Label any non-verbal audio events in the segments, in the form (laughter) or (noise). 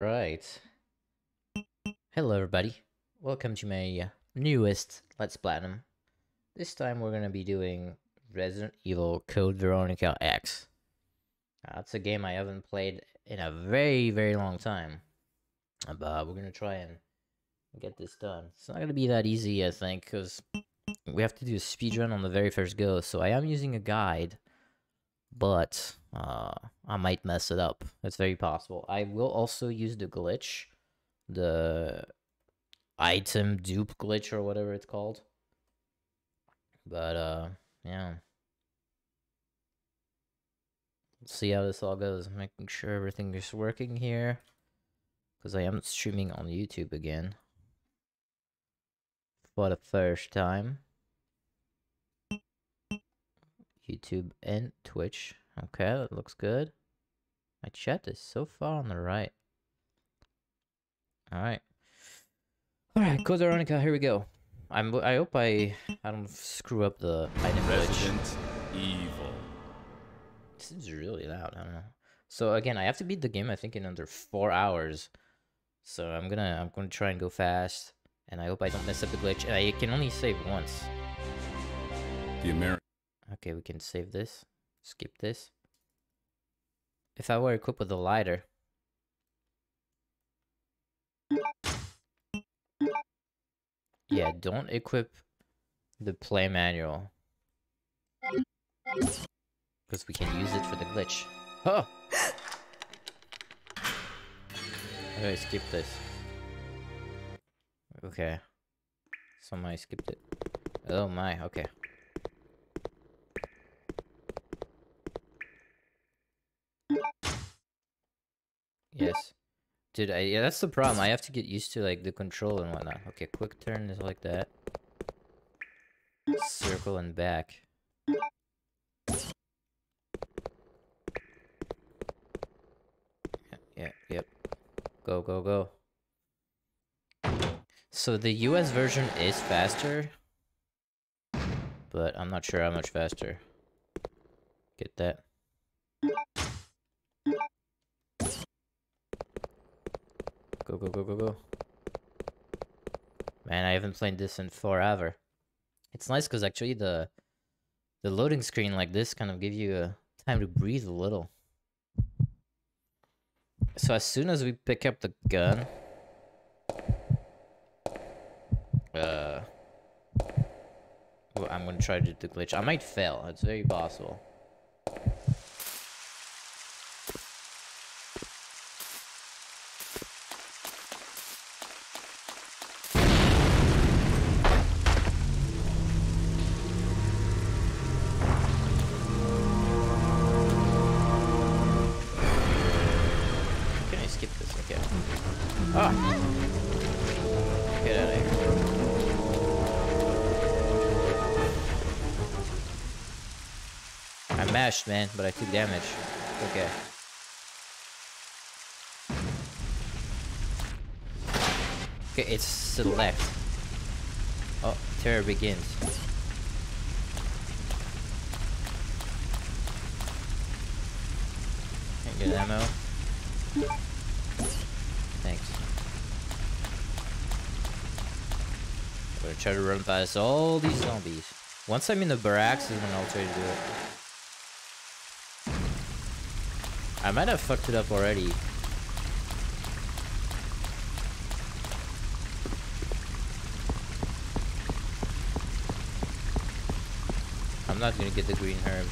Right. Hello, everybody. Welcome to my newest Let's Platinum. This time we're gonna be doing Resident Evil Code Veronica X. Uh, that's a game I haven't played in a very, very long time. But we're gonna try and get this done. It's not gonna be that easy, I think, because we have to do a speedrun on the very first go. So I am using a guide, but uh, I might mess it up. It's very possible. I will also use the glitch, the item dupe glitch or whatever it's called. But uh, yeah. Let's see how this all goes. Making sure everything is working here. Because I am streaming on YouTube again. For the first time. YouTube and Twitch. Okay, that looks good. My chat is so far on the right. Alright. Alright, Code Veronica, here we go. I'm I hope I I don't screw up the item glitch. Resident Evil. This is really loud. I don't know. So again, I have to beat the game. I think in under four hours. So I'm gonna I'm gonna try and go fast, and I hope I don't mess up the glitch. And I can only save once. The American. Okay, we can save this. Skip this. If I were equipped with a lighter. Yeah, don't equip the play manual. Because we can use it for the glitch. Oh! Okay, skip this. Okay. Somebody skipped it. Oh my, okay. Yes. Dude, I, yeah, that's the problem. I have to get used to like the control and whatnot. Okay, quick turn is like that. Circle and back. Yeah, yeah, yep. Go, go, go. So the US version is faster, but I'm not sure how much faster. Get that? Go, go, go, go, go. Man, I haven't played this in forever. It's nice because actually the the loading screen like this kind of give you a time to breathe a little. So as soon as we pick up the gun, uh, I'm gonna try to do the glitch. I might fail. It's very possible. I mashed, man, but I took damage. Okay. Okay, it's select. Oh, terror begins. Can't get ammo. Thanks. I'm gonna try to run past all these zombies. Once I'm in the barracks is when I'll try to do it. I might have fucked it up already. I'm not gonna get the green herb.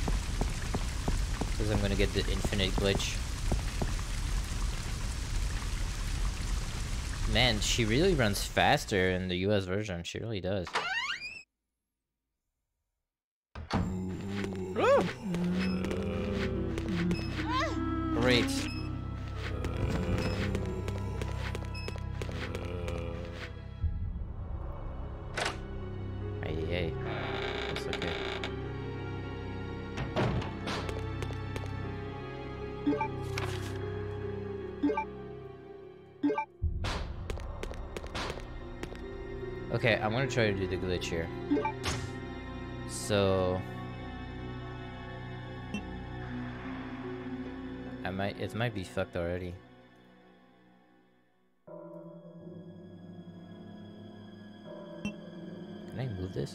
Because I'm gonna get the infinite glitch. Man, she really runs faster in the US version. She really does. try to do the glitch here. So... I might- it might be fucked already. Can I move this?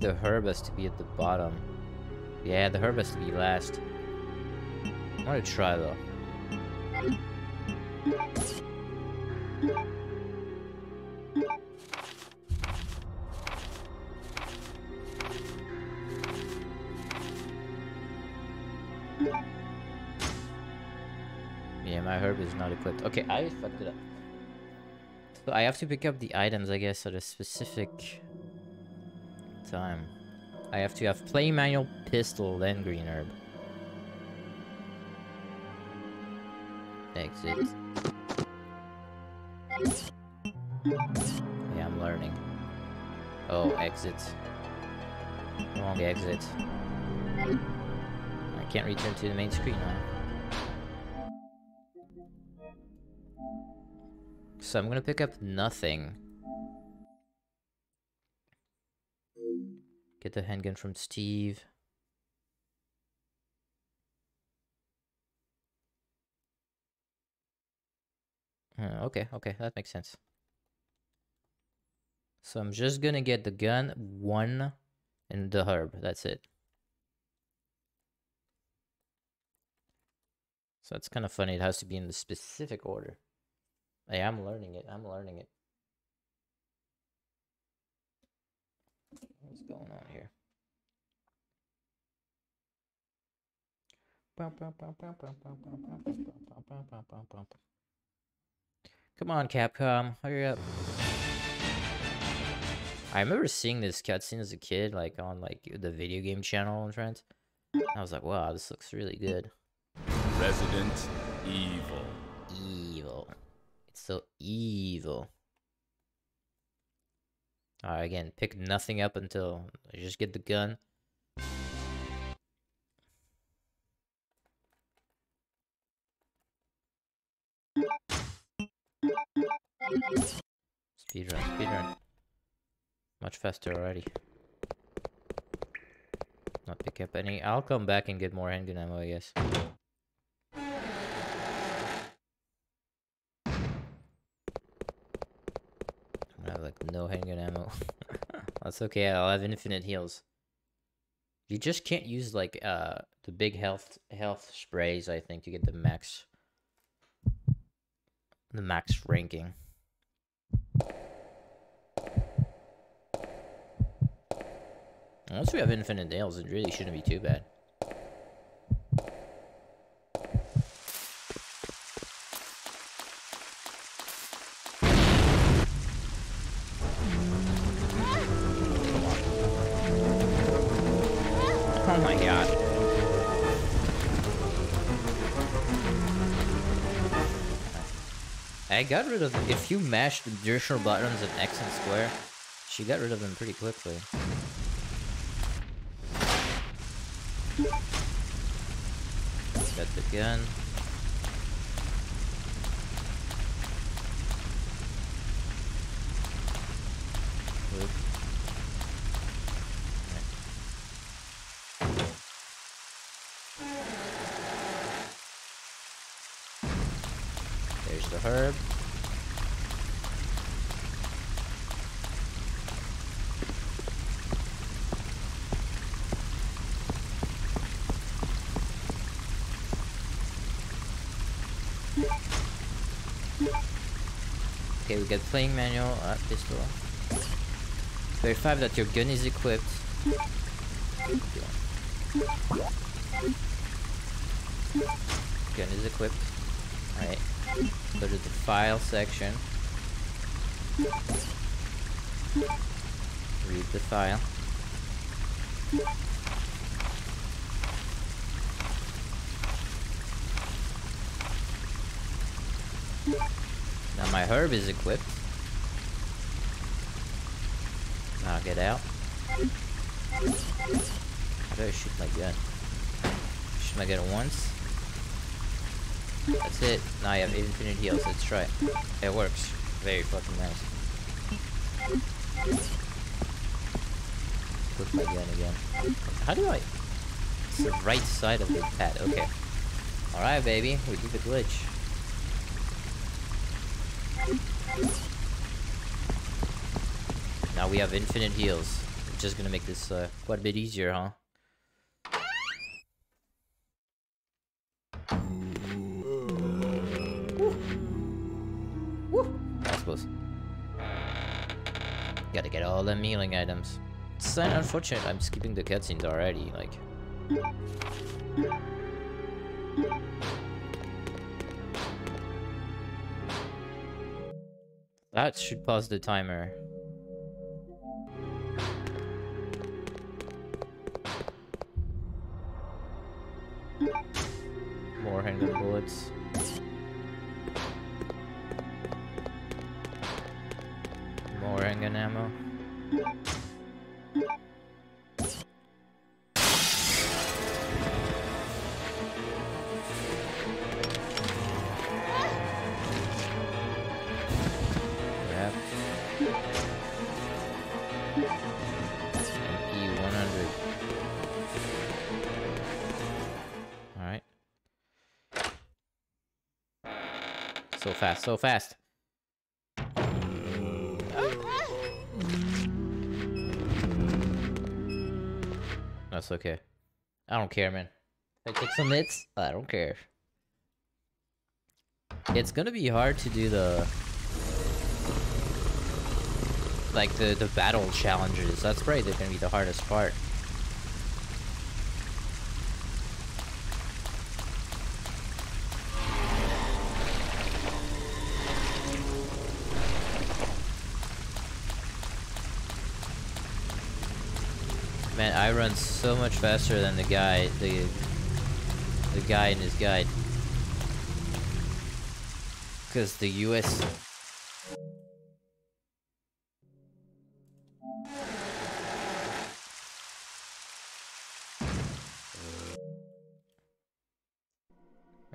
The herb has to be at the bottom. Yeah, the herb has to be last. I want to try though. Yeah, my herb is not equipped. Okay, I fucked it up. So I have to pick up the items, I guess, at a specific time. I have to have play manual pistol, then green herb. Exit. Yeah, I'm learning. Oh, exit. Wrong exit. I can't return to the main screen. So I'm gonna pick up nothing. Get the handgun from Steve. Uh, okay, okay, that makes sense. So I'm just gonna get the gun, one, and the herb. That's it. So it's kind of funny. It has to be in the specific order. Hey, I'm learning it. I'm learning it. What's going on here? Come on, Capcom, hurry up. I remember seeing this cutscene as a kid, like on like the video game channel and friends. I was like, wow, this looks really good. Resident Evil. Evil. It's so evil. Alright, again, pick nothing up until I just get the gun. Speedrun, speedrun. Much faster already. Not pick up any. I'll come back and get more handgun ammo, I guess. I have like no handgun ammo. (laughs) That's okay, I'll have infinite heals. You just can't use like uh the big health health sprays, I think, to get the max the max ranking. Once we have infinite nails, it really shouldn't be too bad. Got rid of if you mash the additional buttons and X and square, she got rid of them pretty quickly. Got the gun. Oop. There's the herb. Got playing manual, uh, pistol. Verify that your gun is equipped. Gun is equipped. Alright. Go to the file section. Read the file. My herb is equipped. Now get out. I better shoot my gun. Shoot my gun once. That's it. Now I have infinite heals. Let's try it. It works. Very fucking nice. Put my gun again. How do I? It's the right side of the pad. Okay. Alright, baby. We did the glitch. Now we have infinite heals. Just gonna make this uh, quite a bit easier, huh? I suppose. Gotta get all the healing items. It's unfortunate I'm skipping the cutscenes already, like... That should pause the timer. More handgun bullets. More handgun ammo. So fast. That's okay. I don't care, man. I take some hits, I don't care. It's gonna be hard to do the like the the battle challenges. That's probably gonna be the hardest part. So much faster than the guy, the the guy and his guide. Cause the US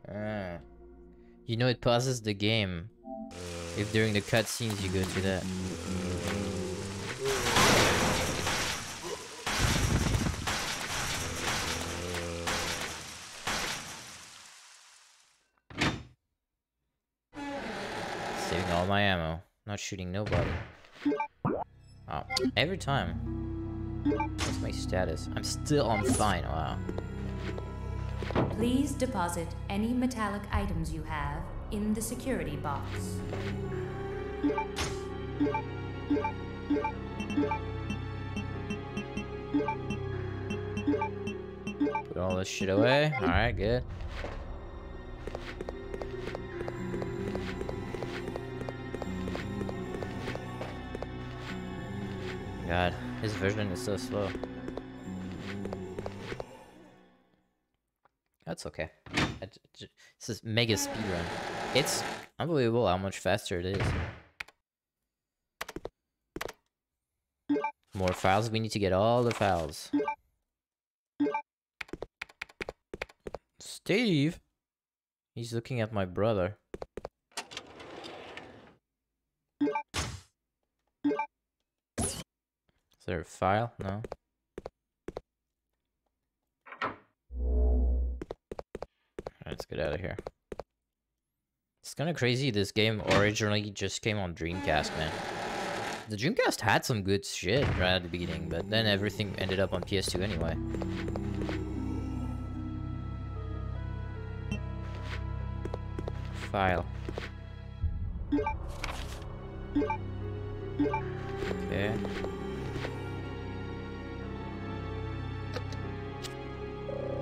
Ah. You know it pauses the game if during the cutscenes you go to that. All my ammo. Not shooting nobody. Oh, every time. What's my status? I'm still on fine, wow. Please deposit any metallic items you have in the security box. Put all this shit away. Alright, good. God, his version is so slow. That's okay. This is mega speedrun. It's unbelievable how much faster it is. More files. We need to get all the files. Steve? He's looking at my brother. Is there a file? No. Let's get out of here. It's kind of crazy. This game originally just came on Dreamcast, man. The Dreamcast had some good shit right at the beginning, but then everything ended up on PS2 anyway. File. Okay.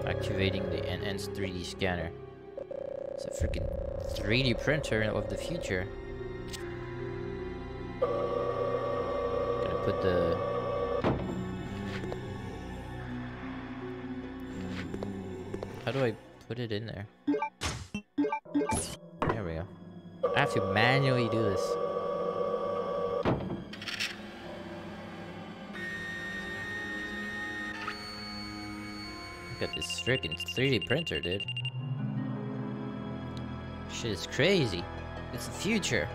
Activating the enhanced 3D scanner. It's a freaking 3D printer of the future. Gonna put the How do I put it in there? There we go. I have to manually do this. Look at this freaking 3D printer, dude. shit is crazy. It's the future.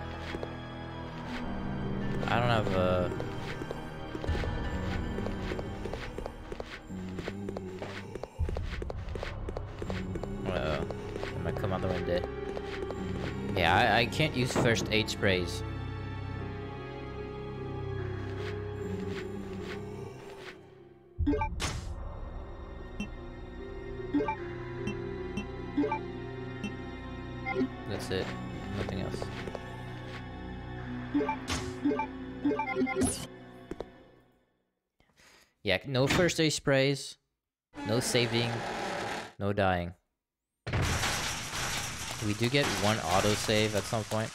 I don't have a. Uh, I might come out the window. Yeah, I, I can't use first aid sprays. Aid sprays, no saving, no dying. We do get one autosave at some point.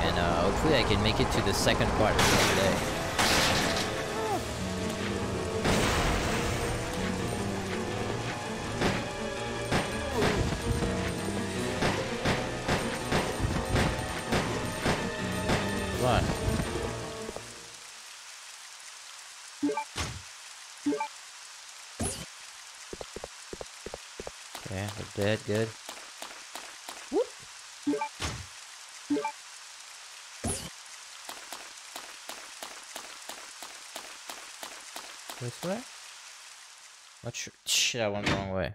And uh, hopefully I can make it to the second part of today. Good. This way? Not sure. Shit, I went the wrong way.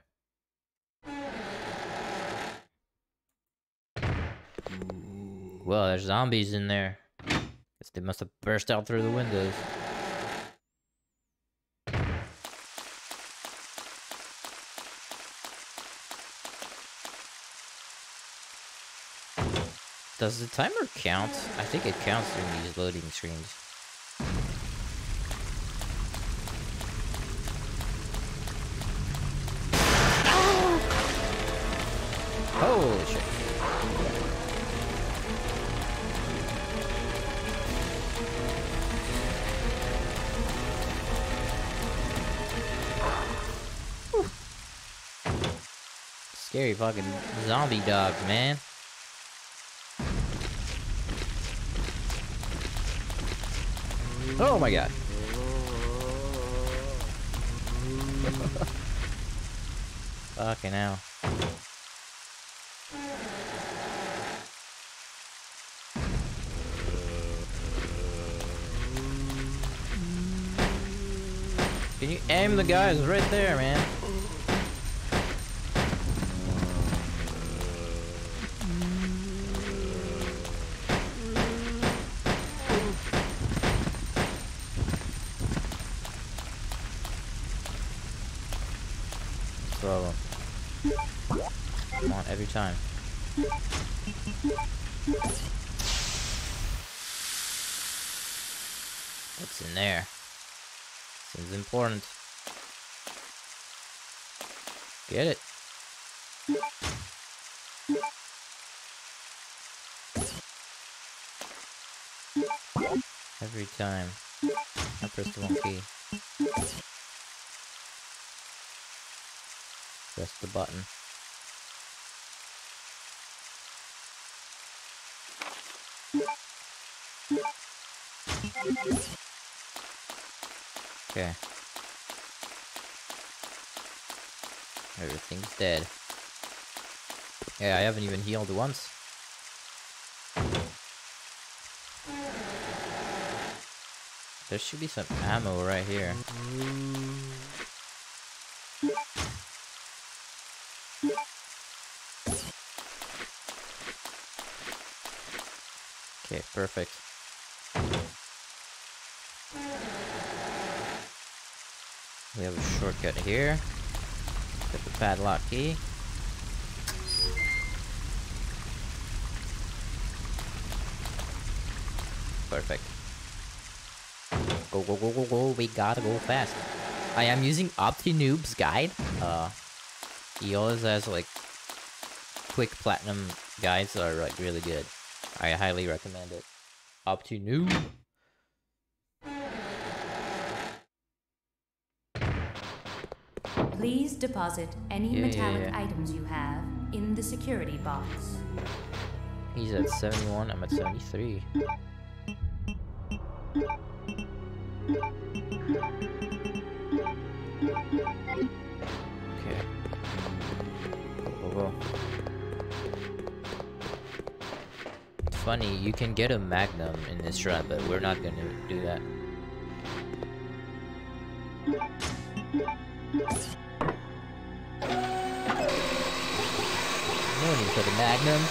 Well, there's zombies in there. Guess they must have burst out through the windows. Does the timer count? I think it counts during these loading screens. Holy shit. Scary fucking zombie dogs, man. Oh my god. (laughs) Fucking hell. Can you aim the guys right there, man? Time. What's in there? Seems important. Get it. Every time. I press the wrong key. Press the button. Okay. Everything's dead. Yeah, I haven't even healed once. There should be some ammo right here. Okay, perfect. We have a shortcut here. Get the padlock key. Perfect. Go, go, go, go, go. We gotta go fast. I am using OptiNoob's guide. Uh, he always has like quick platinum guides that are like really good. I highly recommend it. OptiNoob. Please deposit any Yeah, yeah, metallic yeah. items you have in the security box. He's at 71, I'm at 73. Okay. Go, go, go. funny, you can get a Magnum in this run, but we're not gonna do that. Magnum.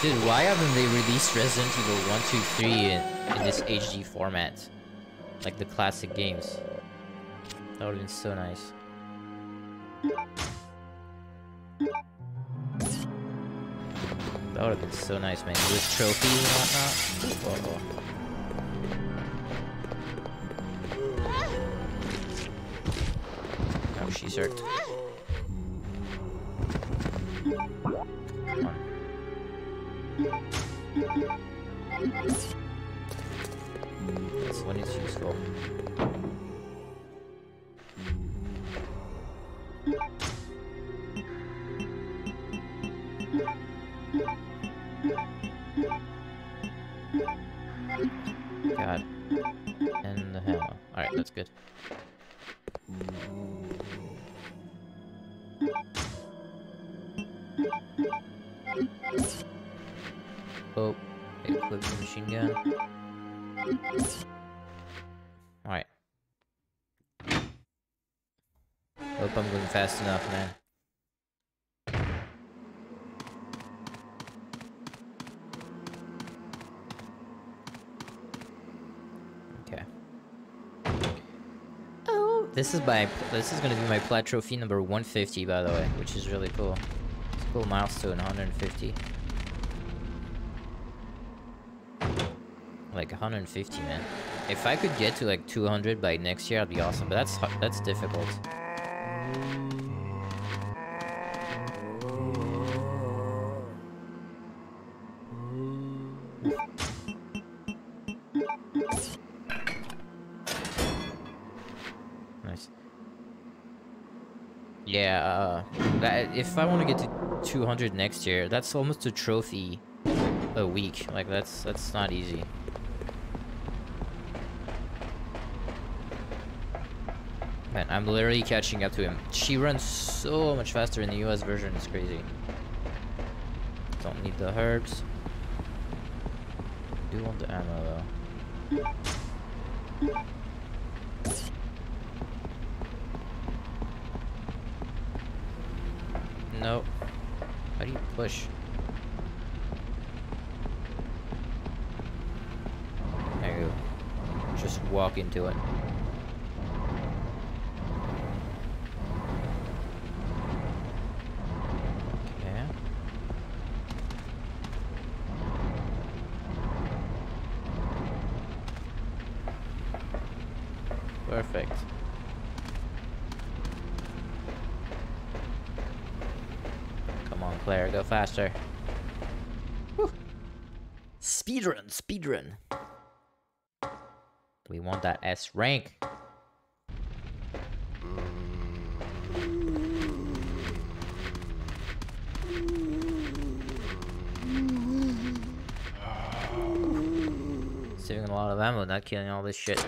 Dude, why haven't they released Resident Evil 1, 2, 3 in, in this HD format? Like the classic games. That would've been so nice. That would've been so nice, man. With trophies and whatnot. Uh-oh. Oh, she's hurt. Fast enough, man. Okay. Oh, this is my this is gonna be my plat trophy number 150, by the way, which is really cool. It's a cool milestone, 150. Like 150, man. If I could get to like 200 by next year, that'd be awesome. But that's that's difficult. If I want to get to 200 next year, that's almost a trophy a week. Like that's that's not easy. Man, I'm literally catching up to him. She runs so much faster in the US version, it's crazy. Don't need the herbs. Do want the ammo though. Nope. How do you push? There you go. Just walk into it. Okay. Perfect. Come on, Claire, go faster. Whew. Speedrun, speedrun. Want that S rank. Saving a lot of ammo, not killing all this shit.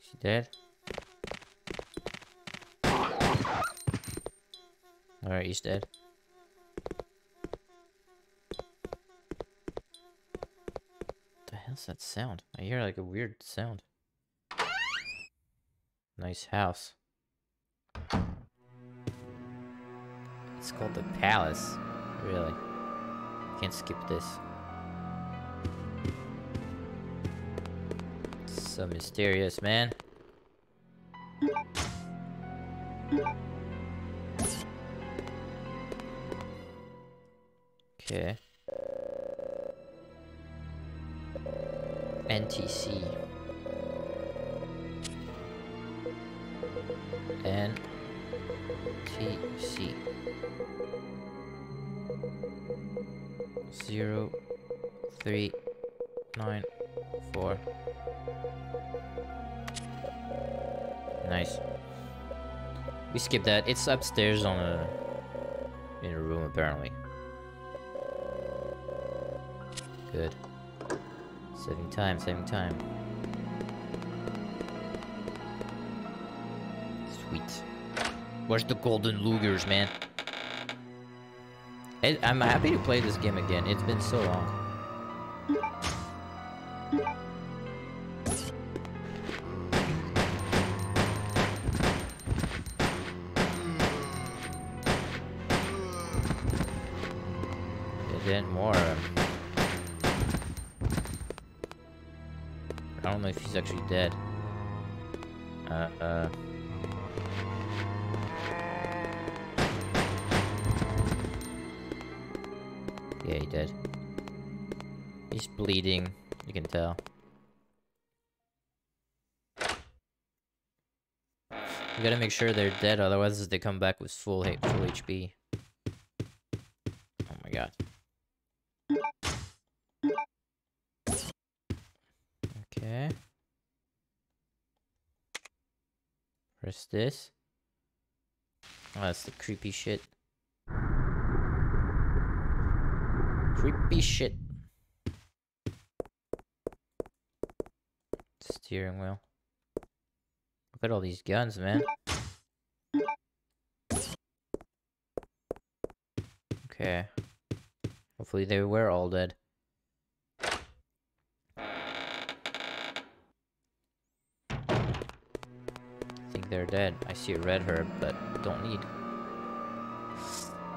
She dead? Alright, he's dead. the hell's that sound? I hear like a weird sound. Nice house. It's called the palace. Really. Can't skip this. So mysterious, man. That. It's upstairs on a in a room apparently. Good. Saving time, saving time. Sweet. Where's the golden Lugers, man? I'm happy to play this game again. It's been so long. Actually dead. Uh, uh. Yeah, he did. He's bleeding, you can tell. You gotta make sure they're dead, otherwise they come back with full, full HP. This. Oh, that's the creepy shit. Creepy shit. Steering wheel. Look at all these guns, man. Okay. Hopefully they were all dead. They're dead. I see a red herb, but don't need.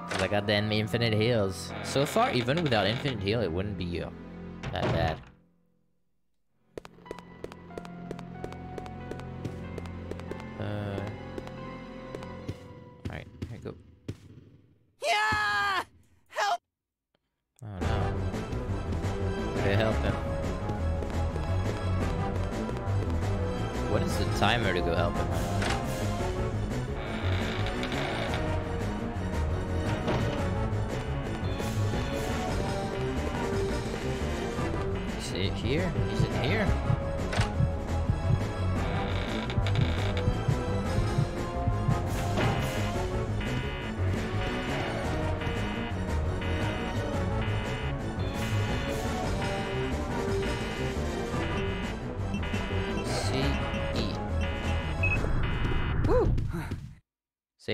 Cause I got them infinite heals. So far, even without infinite heal, it wouldn't be uh, that bad. Uh.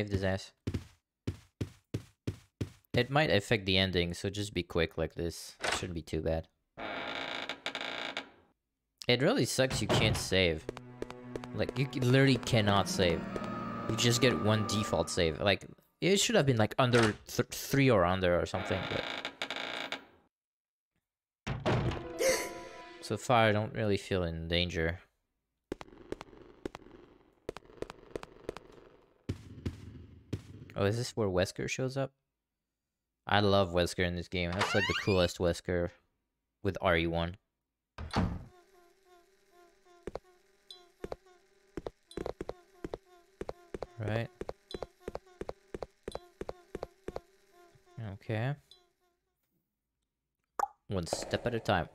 Saved his ass. It might affect the ending, so just be quick like this. Shouldn't be too bad. It really sucks you can't save. Like, you literally cannot save. You just get one default save. Like, it should have been like under th 3 or under or something, but... So far, I don't really feel in danger. Oh, is this where Wesker shows up? I love Wesker in this game. That's like the coolest Wesker with RE1. Right. Okay. One step at a time.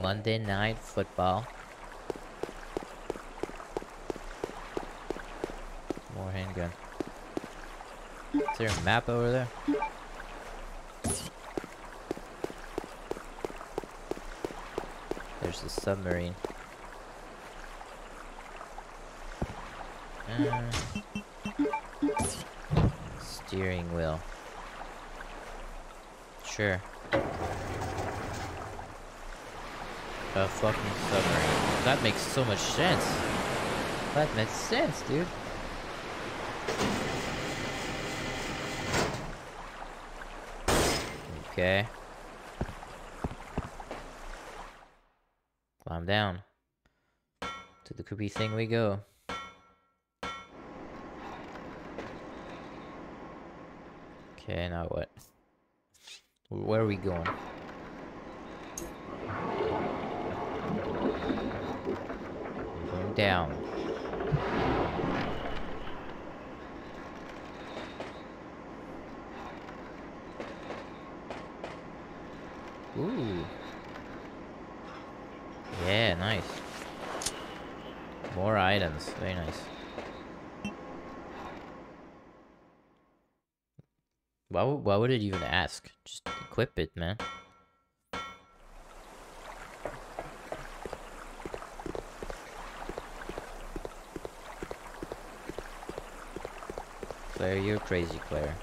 Monday Night Football. More handgun. Is there a map over there? There's the submarine. Uh, steering wheel. Sure. A fucking submarine. That makes so much sense. That makes sense, dude. Okay. Climb down. To the creepy thing we go. Okay, now what? Where are we going? We're going down. Ooh. Yeah, nice. More items. Very nice. Why, why would it even ask? Just equip it, man. Claire, you're crazy, Claire.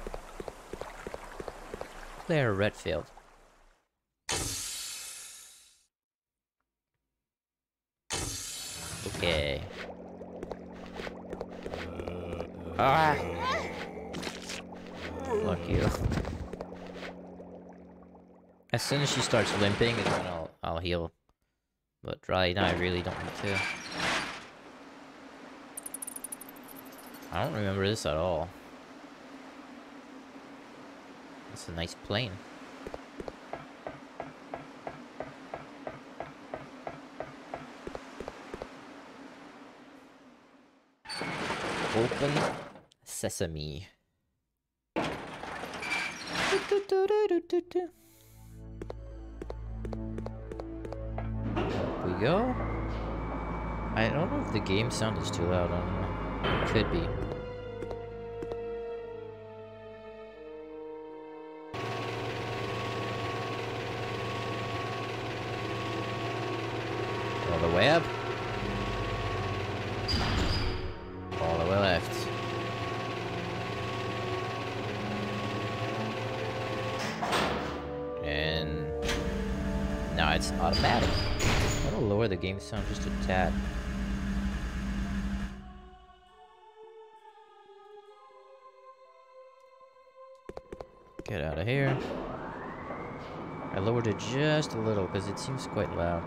Claire Redfield. Soon as she starts limping, is when I'll I'll heal. But right now, I really don't need to. I don't remember this at all. It's a nice plane. Open sesame. Go. I don't know if the game sound is too loud. I don't know. It could be. All the way up. Sound just a tad. Get out of here. I lowered it just a little because it seems quite loud.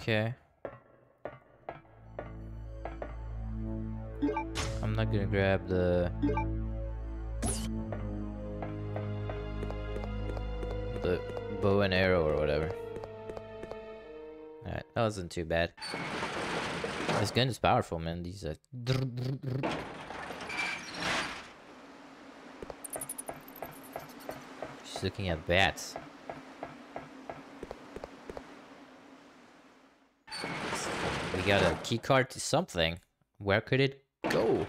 Okay. I'm not gonna grab the the bow and arrow or whatever. Alright, that wasn't too bad. This gun is powerful, man. These uh, She's looking at bats. We got a key card to something. Where could it go?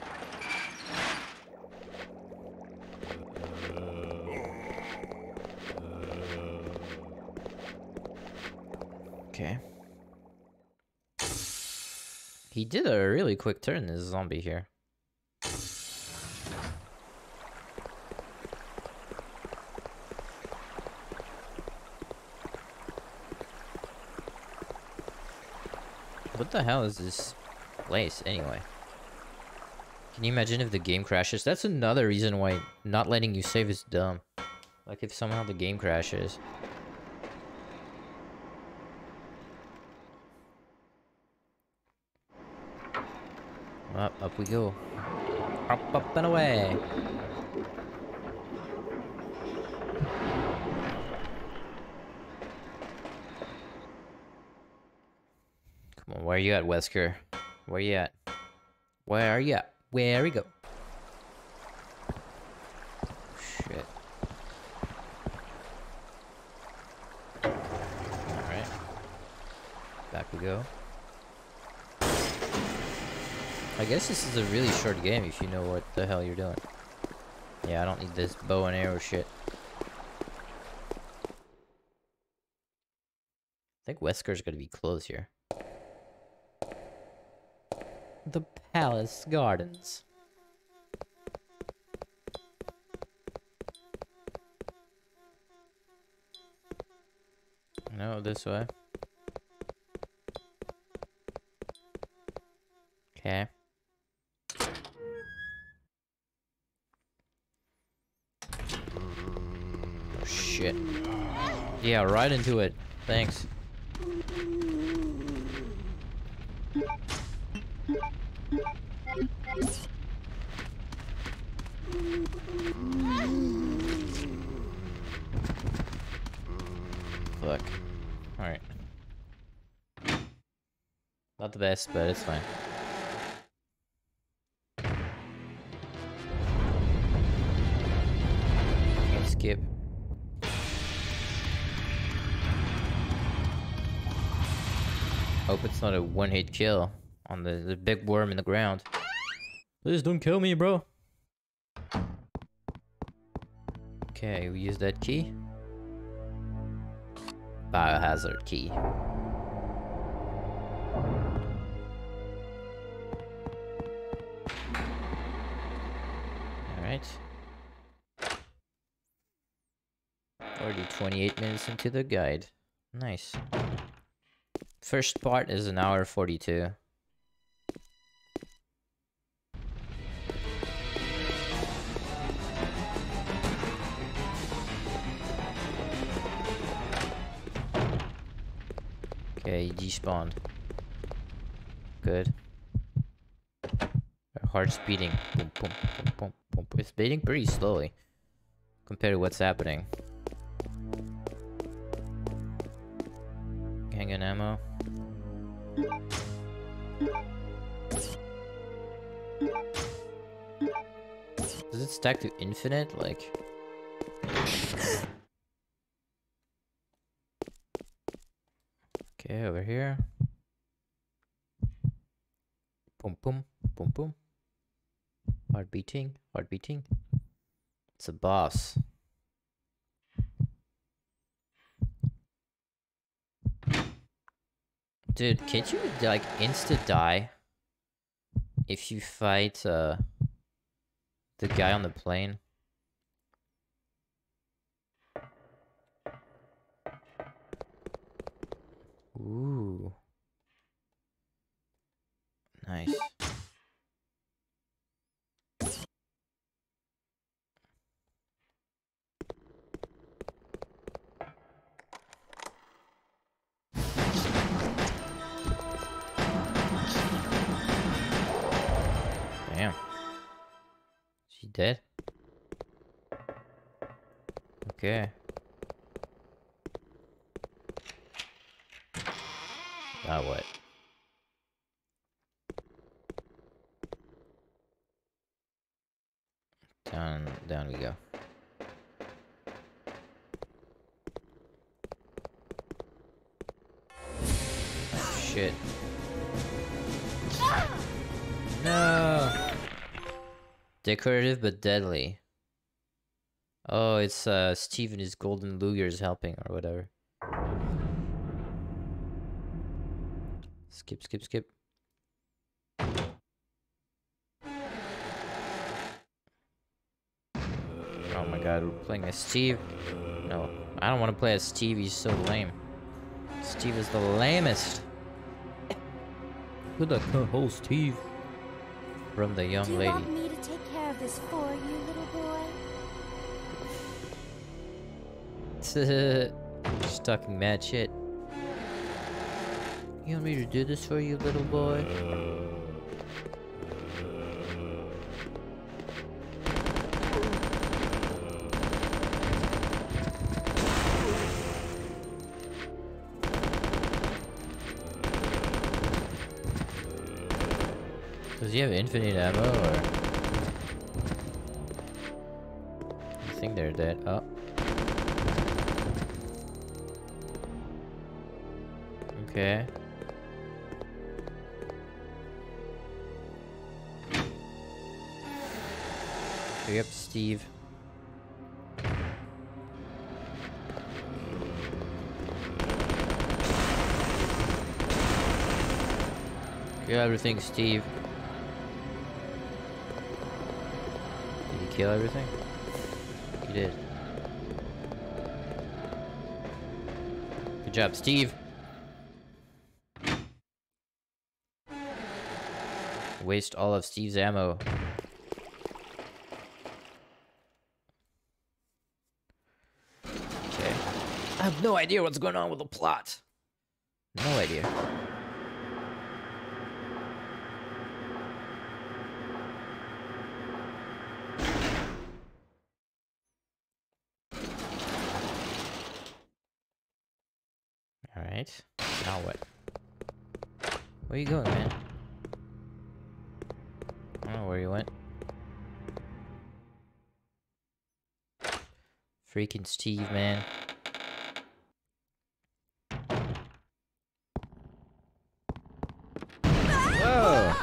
Okay. He did a really quick turn, this zombie here. What the hell is this place anyway? Can you imagine if the game crashes? That's another reason why not letting you save is dumb. Like if somehow the game crashes. Up, up we go. Up, up and away. Where you at, Wesker? Where you at? Where are you at? Where we go? Shit. Alright. Back we go. I guess this is a really short game if you know what the hell you're doing. Yeah, I don't need this bow and arrow shit. I think Wesker's gonna be close here. The Palace Gardens. No, this way. Okay. shit. Yeah, right into it. Thanks. Best, but it's fine. Skip. Hope it's not a one-hit kill on the, the big worm in the ground. Please don't kill me, bro. Okay, we use that key. Biohazard key. 28 minutes into the guide. Nice. First part is an hour 42. Okay, despawned. Good. Heart's beating. Boom, boom, boom, boom, boom. It's beating pretty slowly compared to what's happening. Ammo. Does it stack to infinite? Like. Okay, over here. Boom, boom, boom, boom. Heart beating, heart beating. It's a boss. Dude, can't you like insta die if you fight uh the guy on the plane? Ooh. Nice. Dead? Okay. Now what? Down, down we go. Shit. No! Decorative but deadly. Oh, it's uh, Steve and his golden Lugers helping or whatever. Skip, skip, skip. Oh my god, we're playing as Steve. No, I don't want to play as Steve, he's so lame. Steve is the lamest. Who the whole Steve? From the young Do you lady. This for you, little boy? (laughs) Talking mad shit. You want me to do this for you, little boy? Does he have infinite ammo or? Dead. Oh. Okay. Hurry up, Steve. Kill everything, Steve. Did he kill everything? He did. Good job, Steve. Waste all of Steve's ammo. Okay. I have no idea what's going on with the plot. No idea. Alright. Now what? Where you going, man? I don't know where you went. Freaking Steve, man. Whoa!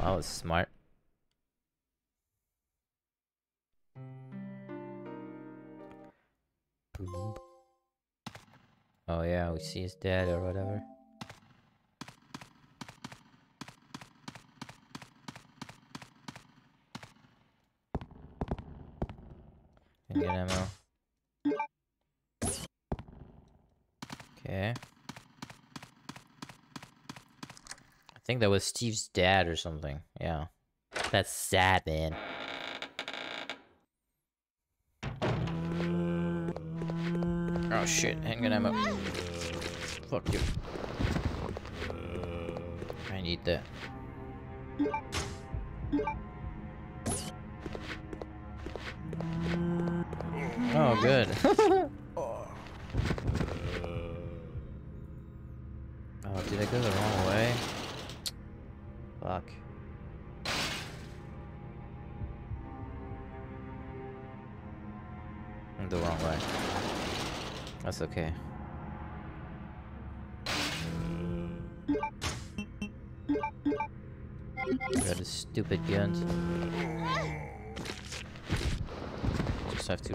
That was smart. See his dad or whatever. And get ammo. Okay. I think that was Steve's dad or something. Yeah. That's sad, man. Oh shit, handgun ammo. Fuck you. I need that. Oh, good. (laughs)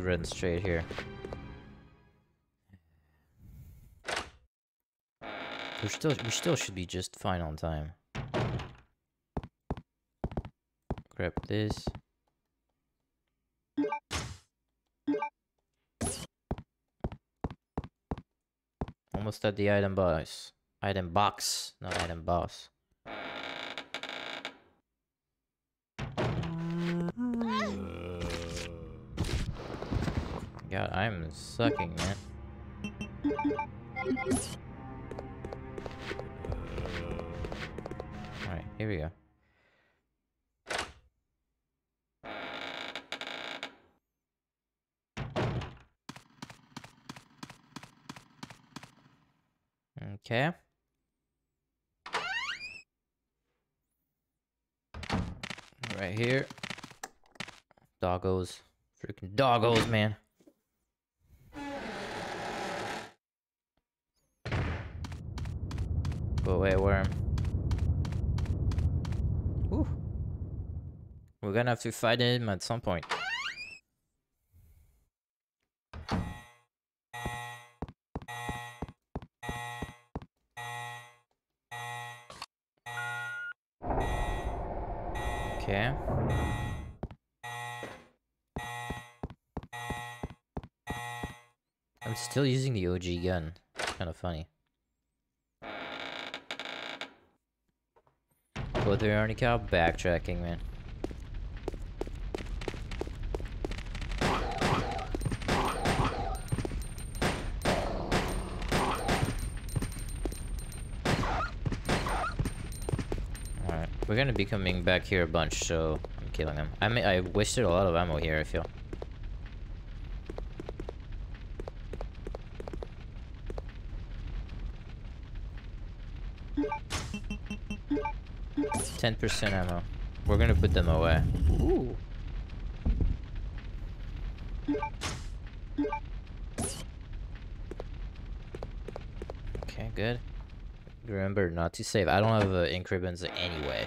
run straight here. We still we still should be just fine on time. Grab this. Almost at the item box. Item box, not item boss. I'm sucking, man. Alright, here we go. Okay. Right here. Doggos. Freaking doggos, man. Away, worm. Whew. We're gonna have to fight him at some point. Okay. I'm still using the OG gun. Kind of funny. They're only kind of backtracking, man. Alright, we're gonna be coming back here a bunch, so I'm killing them. I mean, I wasted a lot of ammo here, I feel. Ten percent ammo. We're gonna put them away. Ooh. Okay, good. Remember not to save. I don't have uh, ink ribbons anyway.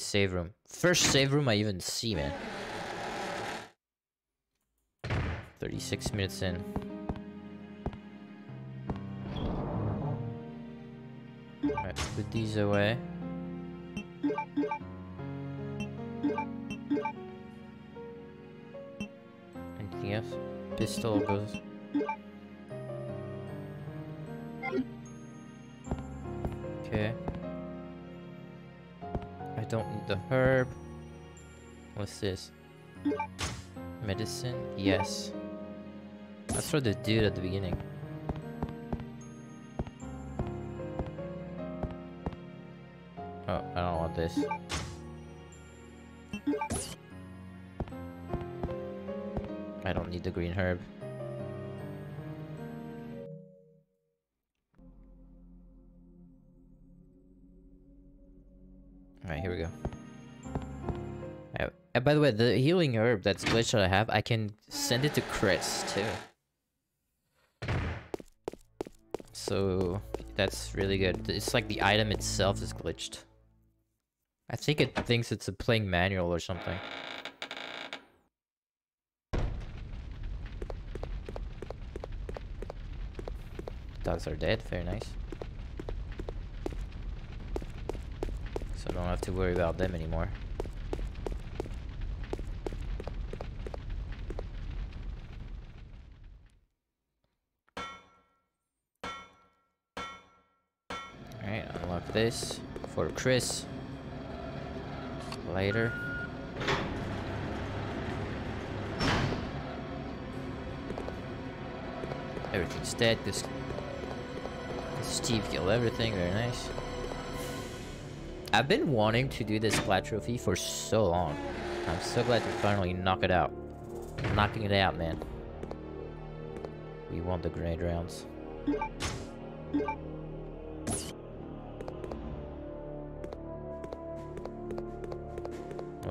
Save room. First save room I even see, man. 36 minutes in. Alright, put these away. Anything else? Pistol goes. The herb. What's this? Medicine? Yes. That's for the dude at the beginning. Oh, I don't want this. I don't need the green herb. By the way, the healing herb that's glitch that I have, I can send it to Chris too. So that's really good. It's like the item itself is glitched. I think it thinks it's a playing manual or something. Dogs are dead, very nice. So I don't have to worry about them anymore. Alright, unlock this for Chris. Later. Everything's dead. This Steve killed everything. Very nice. I've been wanting to do this Splat Trophy for so long. I'm so glad to finally knock it out. Knocking it out, man. We won the grenade rounds.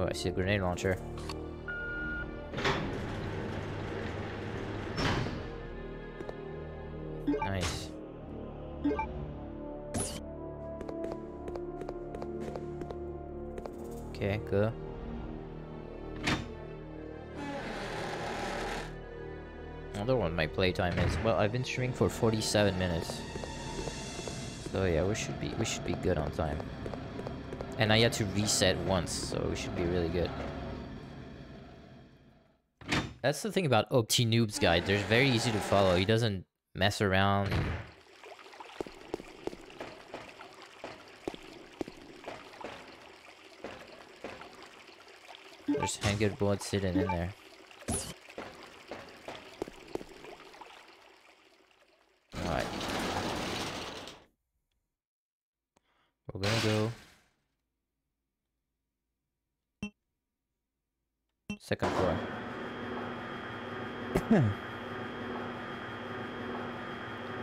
I see a grenade launcher. Nice. Okay, good. Wonder what my playtime is. Well, I've been streaming for 47 minutes. So yeah, we should be we should be good on time. And I had to reset once, so it should be really good. That's the thing about Opti Noob's guide. They're very easy to follow. He doesn't mess around. There's handgun bullets sitting in there. Alright. We're gonna go. Second floor.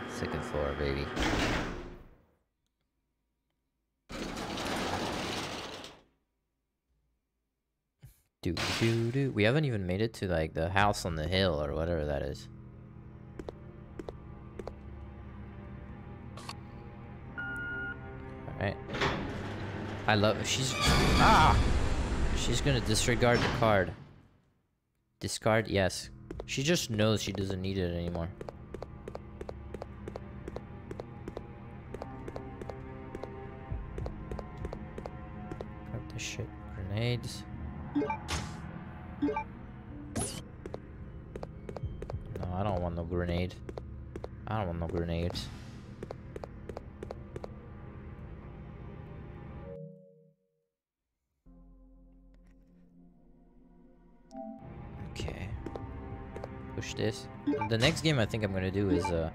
Second floor, baby. Do do do. We haven't even made it to like the house on the hill or whatever that is. Alright. I love she's Ah She's gonna disregard the card. Discard, yes. She just knows she doesn't need it anymore. The next game I think I'm gonna do is uh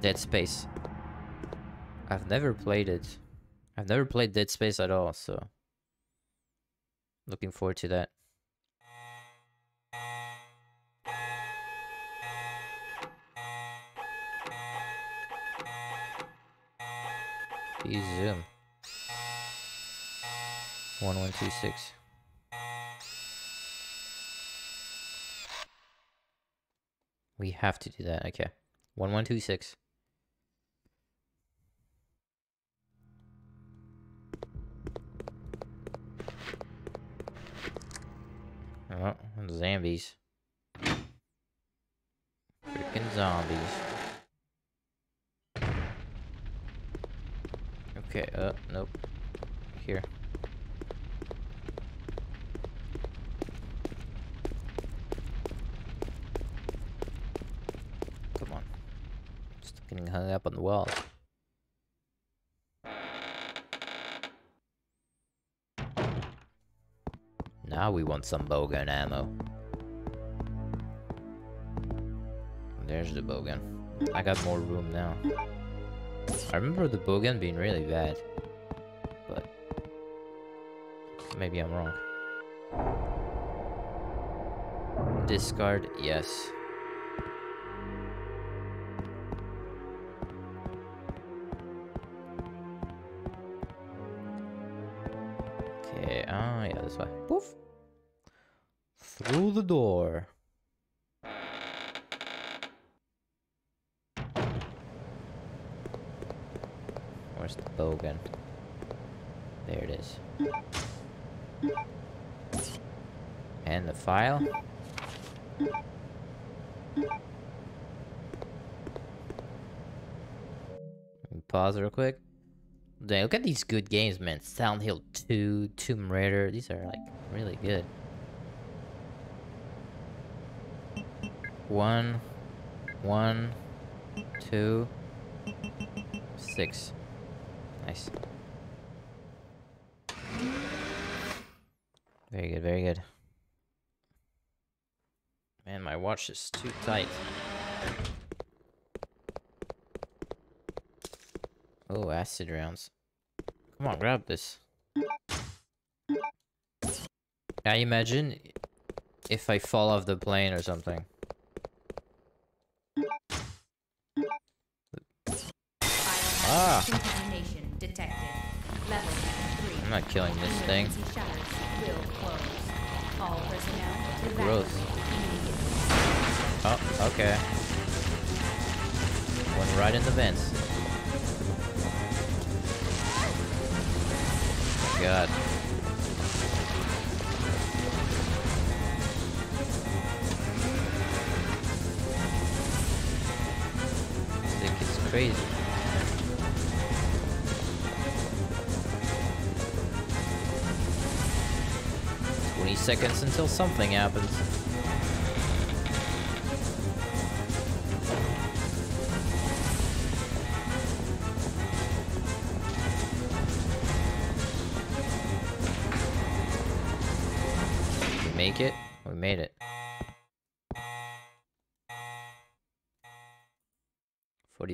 Dead Space. I've never played it. I've never played Dead Space at all, so looking forward to that. Please zoom. One one two six. We have to do that. Okay. One one two six. Oh, zombies. Freaking zombies. Okay, uh, nope. Here. Come on. Just getting hung up on the wall. Now we want some bowgun ammo. There's the bowgun. I got more room now. I remember the bowgun being really bad. But... Maybe I'm wrong. Discard, yes. Poof! Through the door. Where's the bowgun? There it is. And the file. Pause real quick. Dang, look at these good games, man. Silent Hill 2, Tomb Raider. These are, like, really good. One, one, two, six. Nice. Very good, very good. Man, my watch is too tight. Oh, acid rounds. Come on, grab this. I imagine if I fall off the plane or something. Ah! Contamination detected. Level 3. I'm not killing this thing. Emergency shutters will close. All personnel Gross. Oh, okay. Went right in the vents. God. I think it's crazy. Twenty seconds until something happens.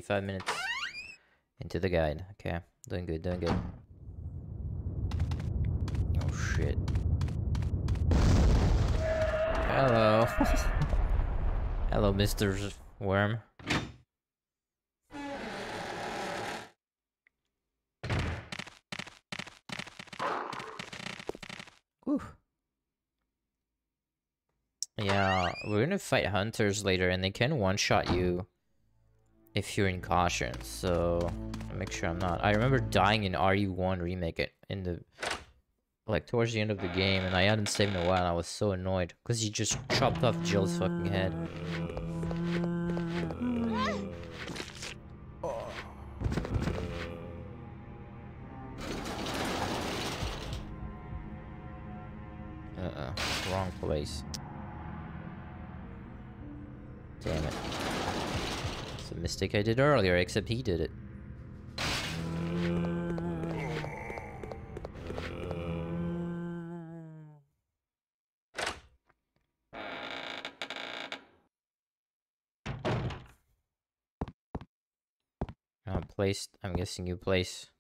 45 minutes into the guide. Okay, doing good, doing good. Oh shit. Hello. (laughs) Hello, Mr. Worm. Yeah, we're gonna fight hunters later and they can one-shot you if you're in caution. So make sure I'm not. I remember dying in RE1 remake it in the like towards the end of the game, and I hadn't saved in a while. I was so annoyed because he just chopped off Jill's fucking head. Uh-uh, wrong place. Damn it. It's mistake I did earlier, except he did it. Uh, placed. I'm guessing you place.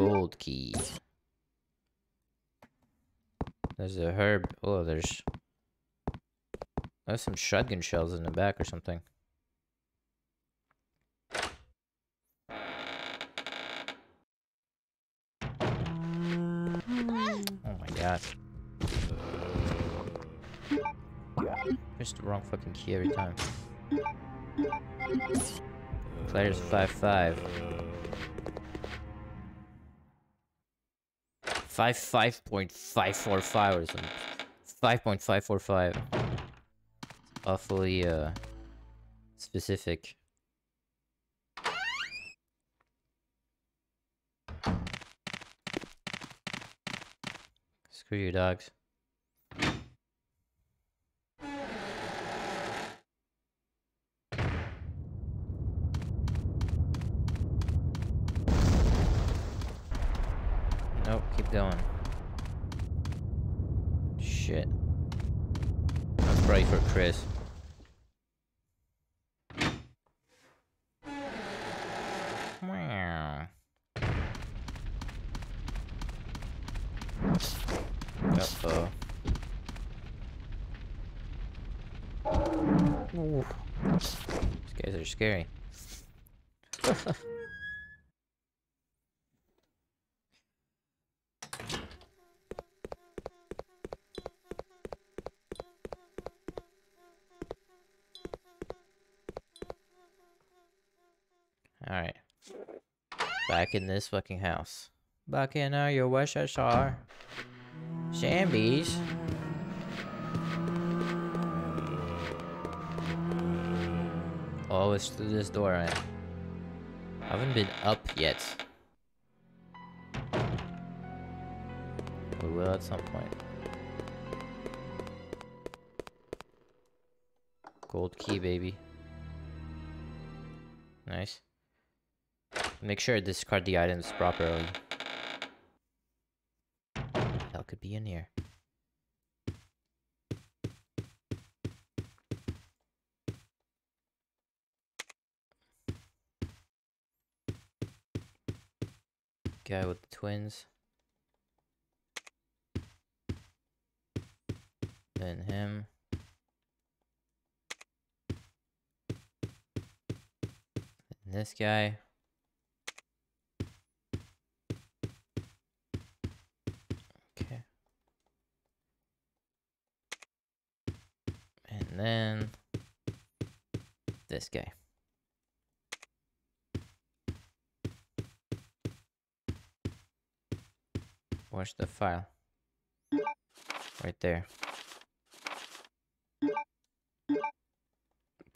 Gold key. There's a herb. Oh, there's. There's some shotgun shells in the back or something. Oh my god. Press the wrong fucking key every time. Players 5-5. 55.545 or something. 5.545. Awfully, uh, specific. Screw you, dogs. it going? Shit. That's probably for Chris. Meow. Uh-oh. Ooh. These guys are scary. Alright. Back in this fucking house. Back in uh, your Worcestershire. Shambies. Oh, it's through this door, right? I haven't been up yet. We will at some point. Gold key, baby. Nice. Make sure to discard the items properly. Hell could be in here. Guy with the twins. Then him. And this guy. Okay. And then this guy. Where's the file? Right there.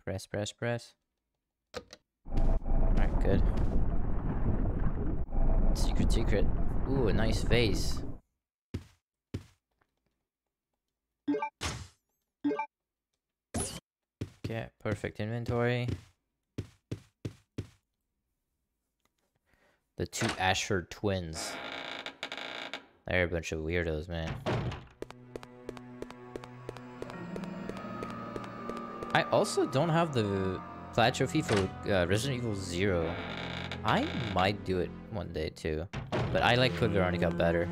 Press, press, press. Good. Secret, secret. Ooh, a nice vase. Okay, perfect inventory. The two Ashford twins. They're a bunch of weirdos, man. I also don't have the plat trophy for uh, Resident Evil 0. I might do it one day too. But I like Code Veronica better.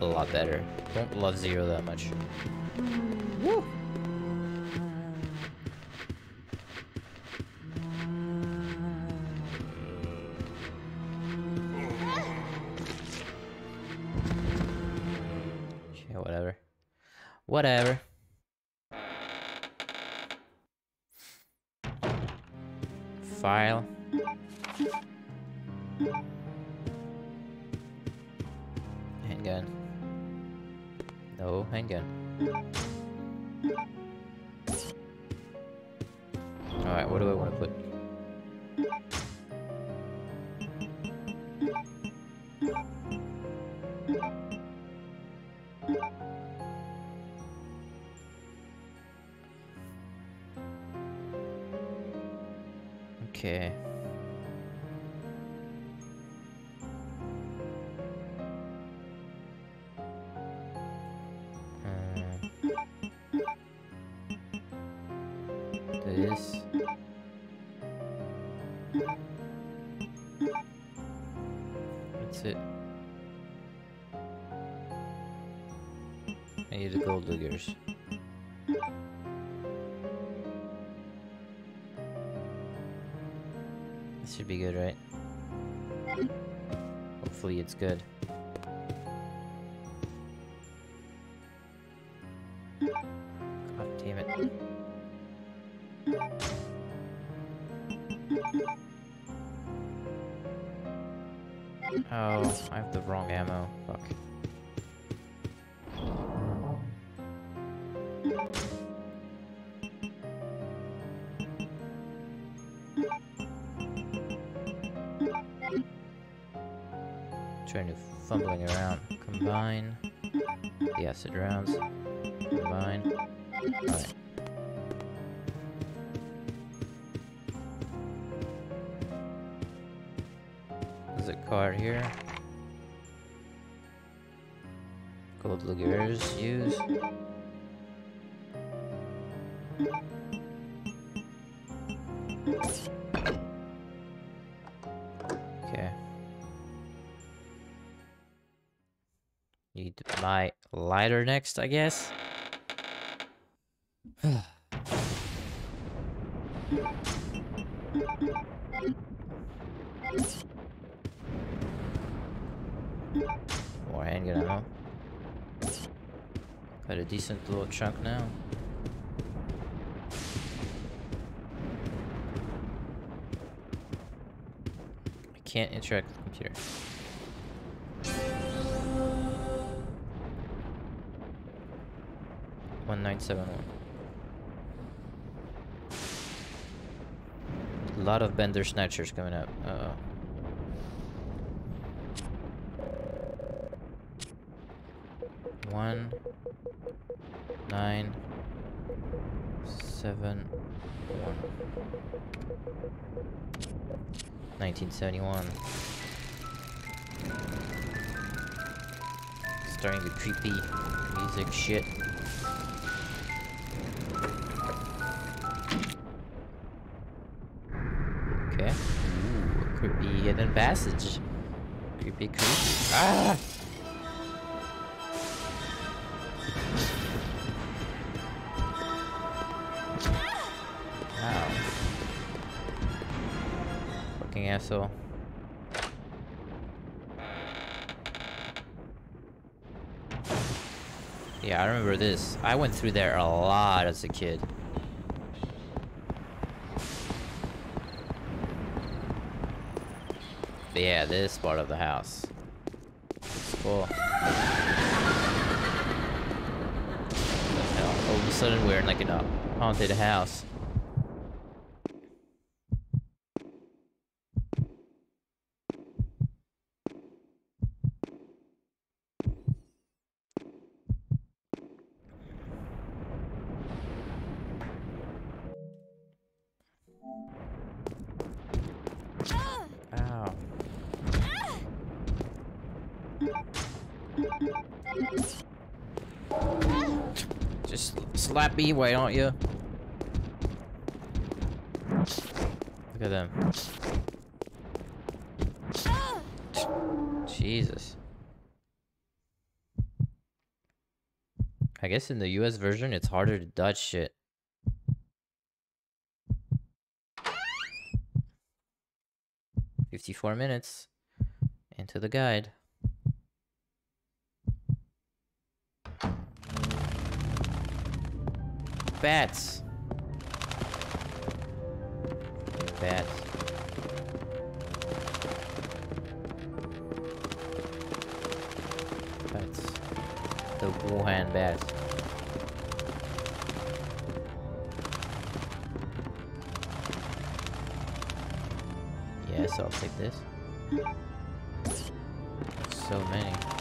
A lot better. Don't love 0 that much. Woo! Okay, whatever. Whatever. File. This should be good, right? Hopefully it's good. Lighter next, I guess. More handgun ammo. Got a decent little chunk now. I can't interact A lot of Bandersnatchers coming up. Uh oh. One nine seven one. 1971. Starting the creepy music shit. Passage. Creepy, creepy. Ah! Wow. Fucking asshole. Yeah, I remember this. I went through there a lot as a kid. Yeah, this part of the house. Hell? All of a sudden we're in like a haunted house. Me, why don't you? Look at them. Jesus. I guess in the US version it's harder to dodge shit. Fifty-four minutes into the guide. Bats. Bats. Bats. The Wuhan bats. Yes, I'll take this. So many.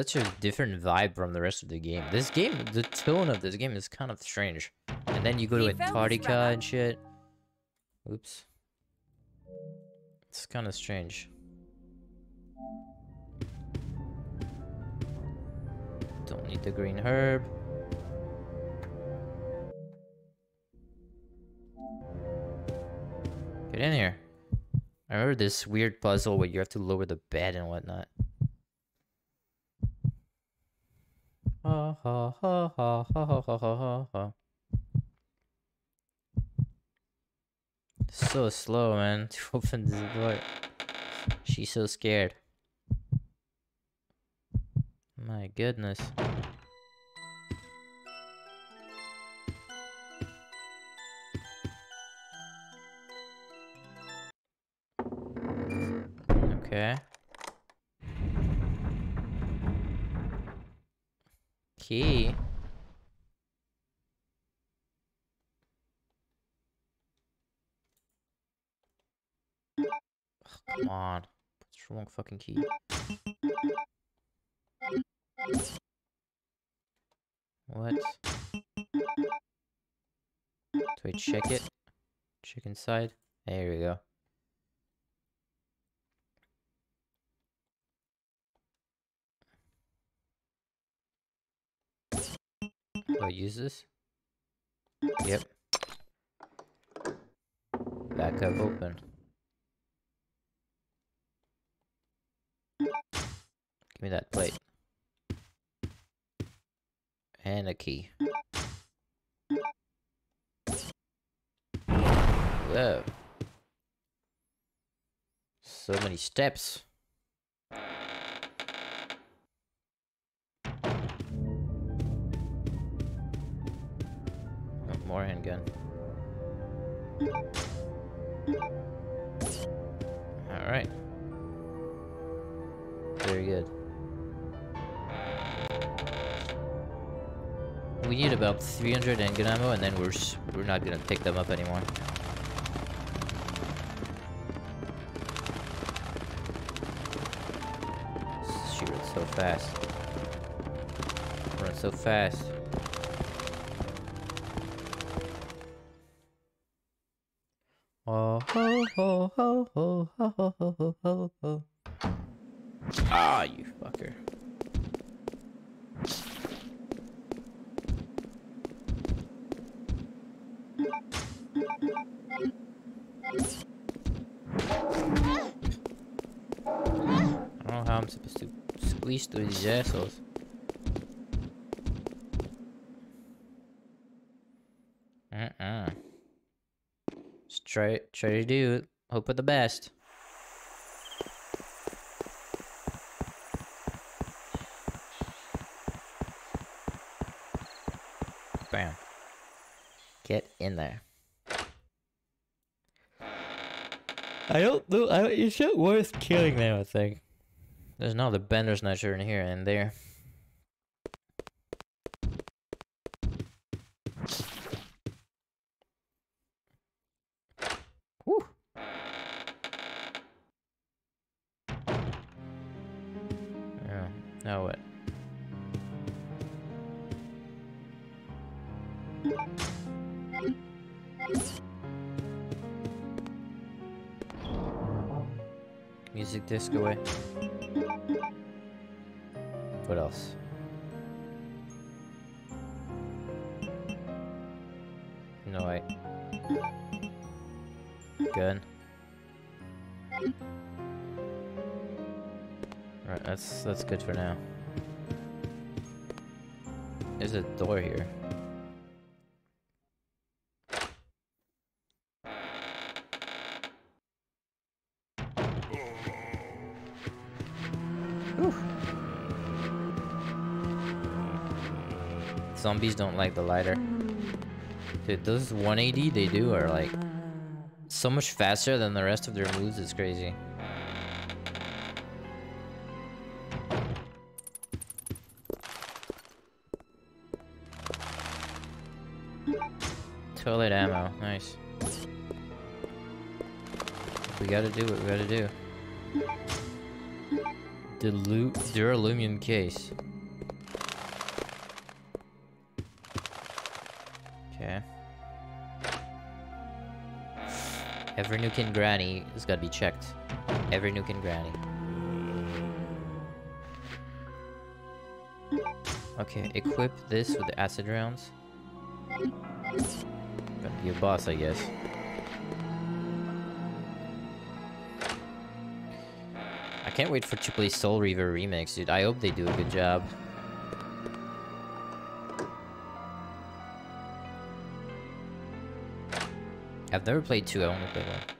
Such a different vibe from the rest of the game. This game, the tone of this game is kind of strange. And then you go to Antarctica and shit. Oops. It's kind of strange. Don't need the green herb. Get in here. I remember this weird puzzle where you have to lower the bed and whatnot. Ha ha ha ha ha ha ha ha. So slow, man, (laughs) to open the door. She's so scared. My goodness. Key. Come on. What's the wrong fucking key? What? Do I check it? Check inside? There we go. Do I use this? Yep. Back up open. Give me that plate. And a key. Whoa. So many steps. More handgun. Alright. Very good. We need about 300 handgun ammo and then we're we're not gonna pick them up anymore. She runs so fast. Run so fast. Ah, you fucker. I don't know how I'm supposed to squeeze through these assholes. Try try to do it. Hope for the best. Bam. Get in there. I don't know. I, it's not worth killing them. I think. There's another Bandersnatcher in here and there. Disc away. What else? No wait. Gun. Right, that's that's good for now. There's a door here. Zombies don't like the lighter. Dude, those 180 they do are like so much faster than the rest of their moves. It's crazy. Toilet ammo, nice. We gotta do what we gotta do. Delu Duralumin case. Okay. Every nook and granny has got to be checked. Every nook and granny. Okay, equip this with the acid rounds. Gonna be a boss, I guess. I can't wait for play Soul Reaver Remix, dude. I hope they do a good job. I've never played two, I only played one.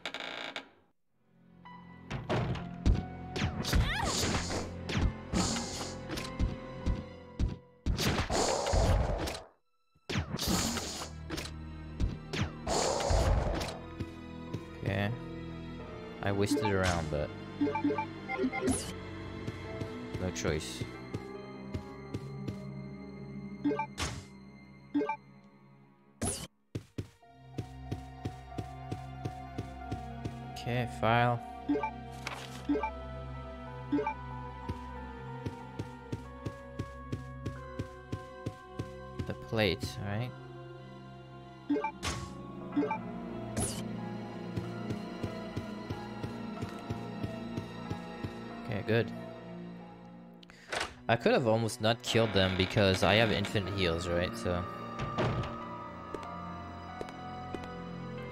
Could have almost not killed them because I have infinite heals, right? So...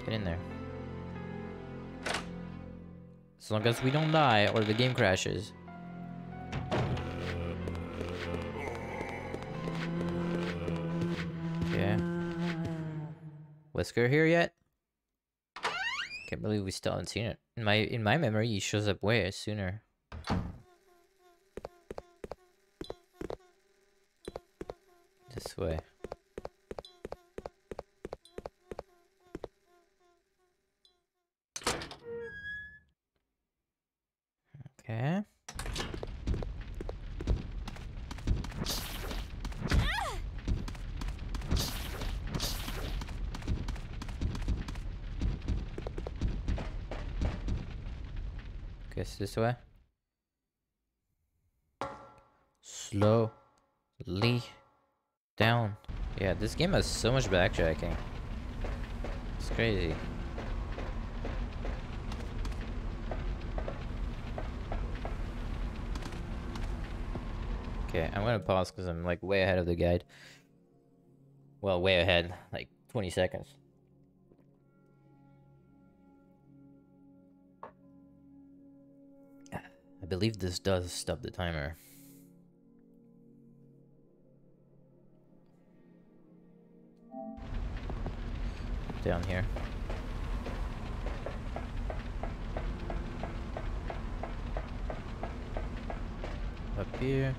Get in there. As long as we don't die or the game crashes. Okay. Wesker here yet? Can't believe we still haven't seen it. In my in my memory, he shows up way sooner. Way. Okay. Guess this way. Slowly. This game has so much backtracking. It's crazy. Okay, I'm gonna pause because I'm like way ahead of the guide. Well, way ahead, like 20 seconds. I believe this does stop the timer. Down here. Up here.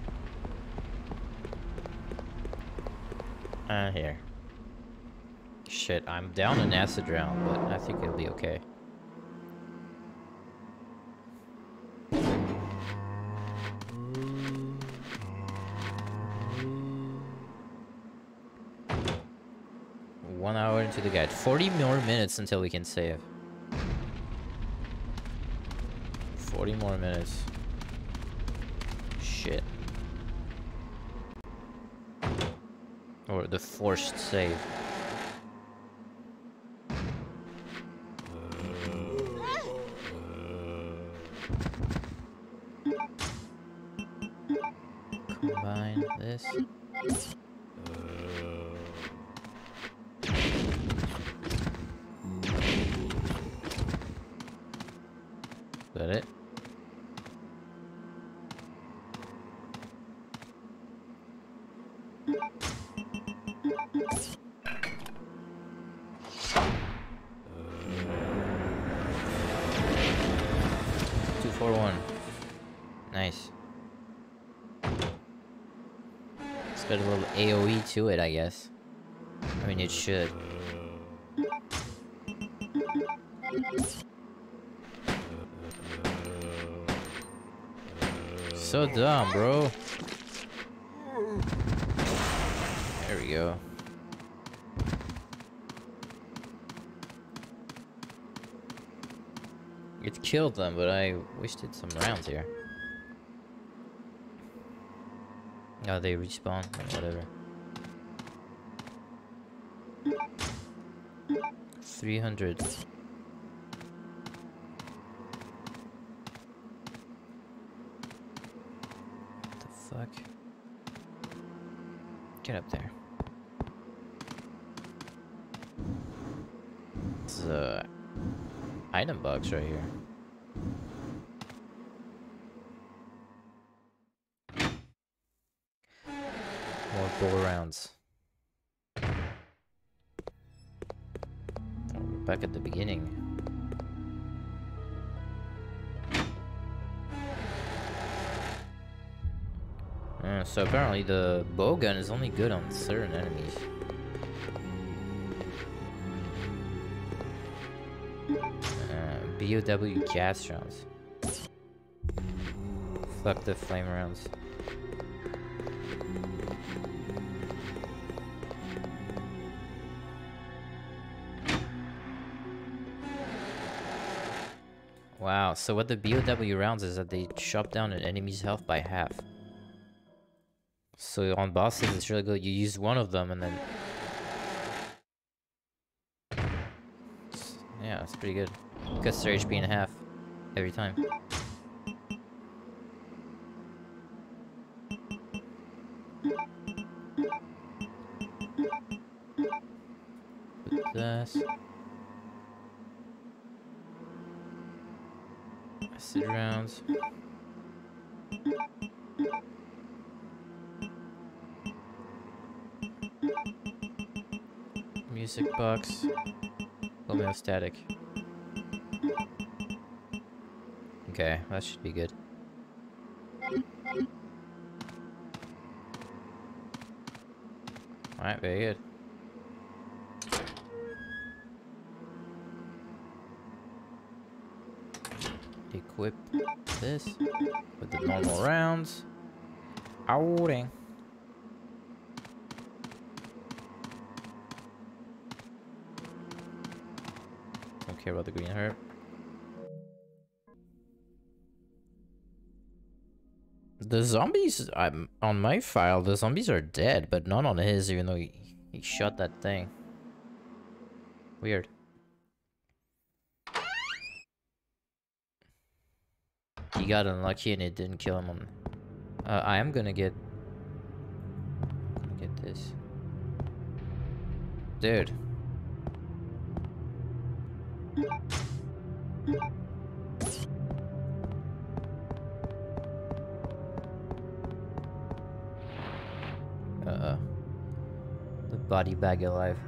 And here. Shit, I'm down an acid round, but I think it'll be okay. Hour into the guide. 40 more minutes until we can save. 40 more minutes. Shit. Or the forced save. To it, I guess. I mean, it should. So dumb, bro. There we go. It killed them, but I wasted some rounds here. Oh, they respawn, whatever. 300. What the fuck? Get up there. It's a item box right here. Beginning. Uh, so apparently the bow gun is only good on certain enemies. Uh, BOW gas rounds. Fuck the flame rounds. So what the BOW rounds is that they chop down an enemy's health by half. So on bosses, it's really good. You use one of them and then... Yeah, it's pretty good. Cuts their HP in half every time. Music box. Hemostatic. Okay, that should be good. Alright, very good. Equip this with the normal rounds. Outing. Care about the green herb. The zombies, I'm on my file. The zombies are dead, but not on his. Even though he, he shot that thing. Weird. He got unlucky and it didn't kill him on. Uh, I am gonna get. Gonna get this, dude. Uh oh. The body bag alive.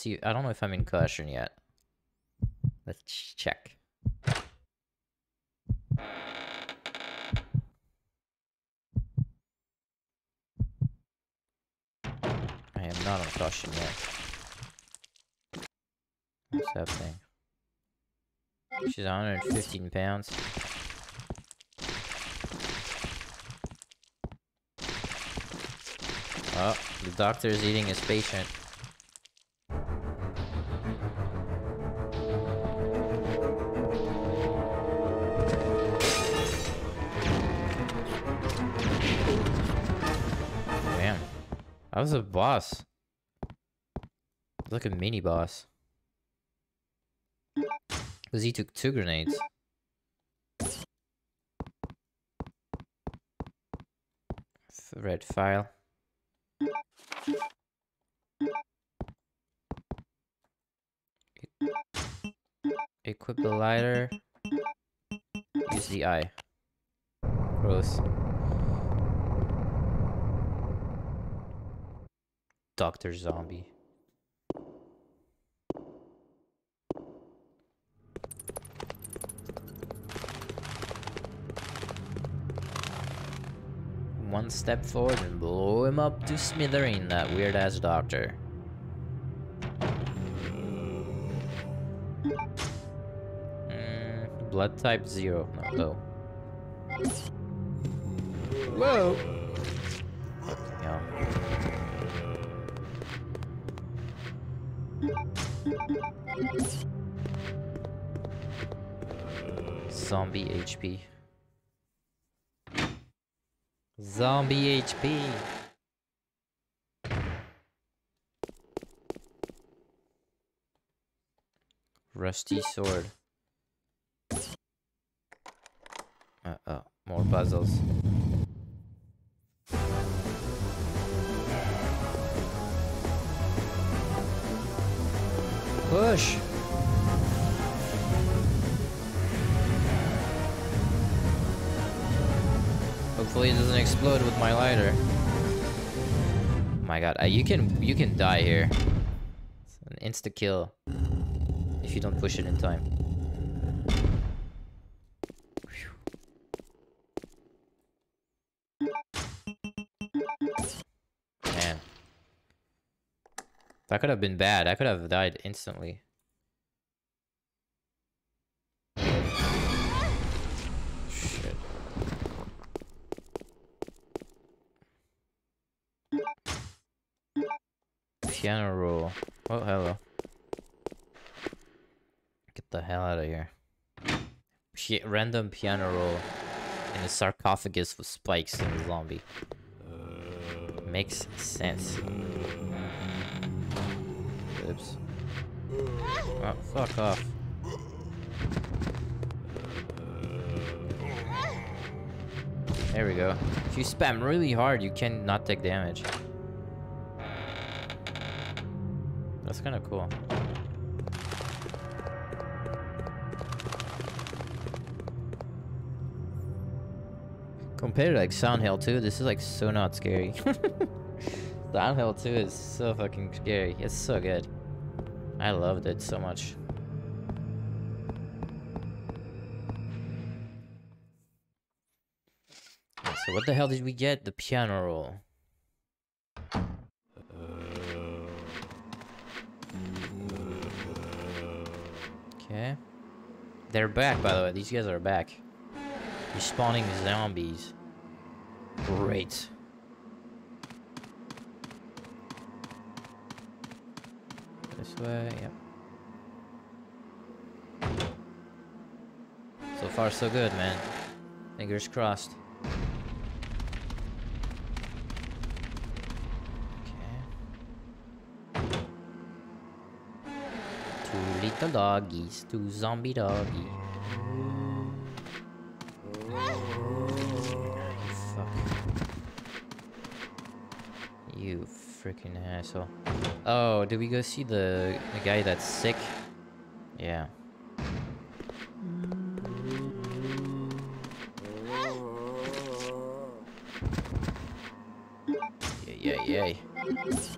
See, I don't know if I'm in caution yet. Let's check. I am not on caution yet. What's happening? She's 115 pounds. Oh, the doctor is eating his patient. I was a boss. Like a mini boss. Because he took two grenades. Red file. Equip the lighter. Use the eye. Gross. Doctor Zombie. One step forward and blow him up to smithereen, that weird ass doctor. Mm, blood type zero. No. Whoa! Zombie HP. Zombie HP. Rusty sword. Uh oh, more puzzles. Push! Hopefully it doesn't explode with my lighter. Oh my god, uh, you can you can die here. It's an insta kill if you don't push it in time. Man. That could have been bad. I could have died instantly. Piano roll. Oh, hello. Get the hell out of here. Pi- random piano roll in a sarcophagus with spikes in the zombie. Makes sense. Oops. Oh, fuck off. There we go. If you spam really hard, you can not take damage. That's kind of cool. Compared to like Silent Hill 2, this is like so not scary. (laughs) Silent Hill 2 is so fucking scary. It's so good. I loved it so much. So what the hell did we get? The piano roll. Okay. They're back, by the way. These guys are back. You're spawning zombies. Great. This way, yep. So far, so good, man. Fingers crossed. Okay. Little doggies, two zombie doggies. Fuck. You freaking asshole. Oh, did we go see the, the guy that's sick? Yeah. Yeah, yeah, yeah.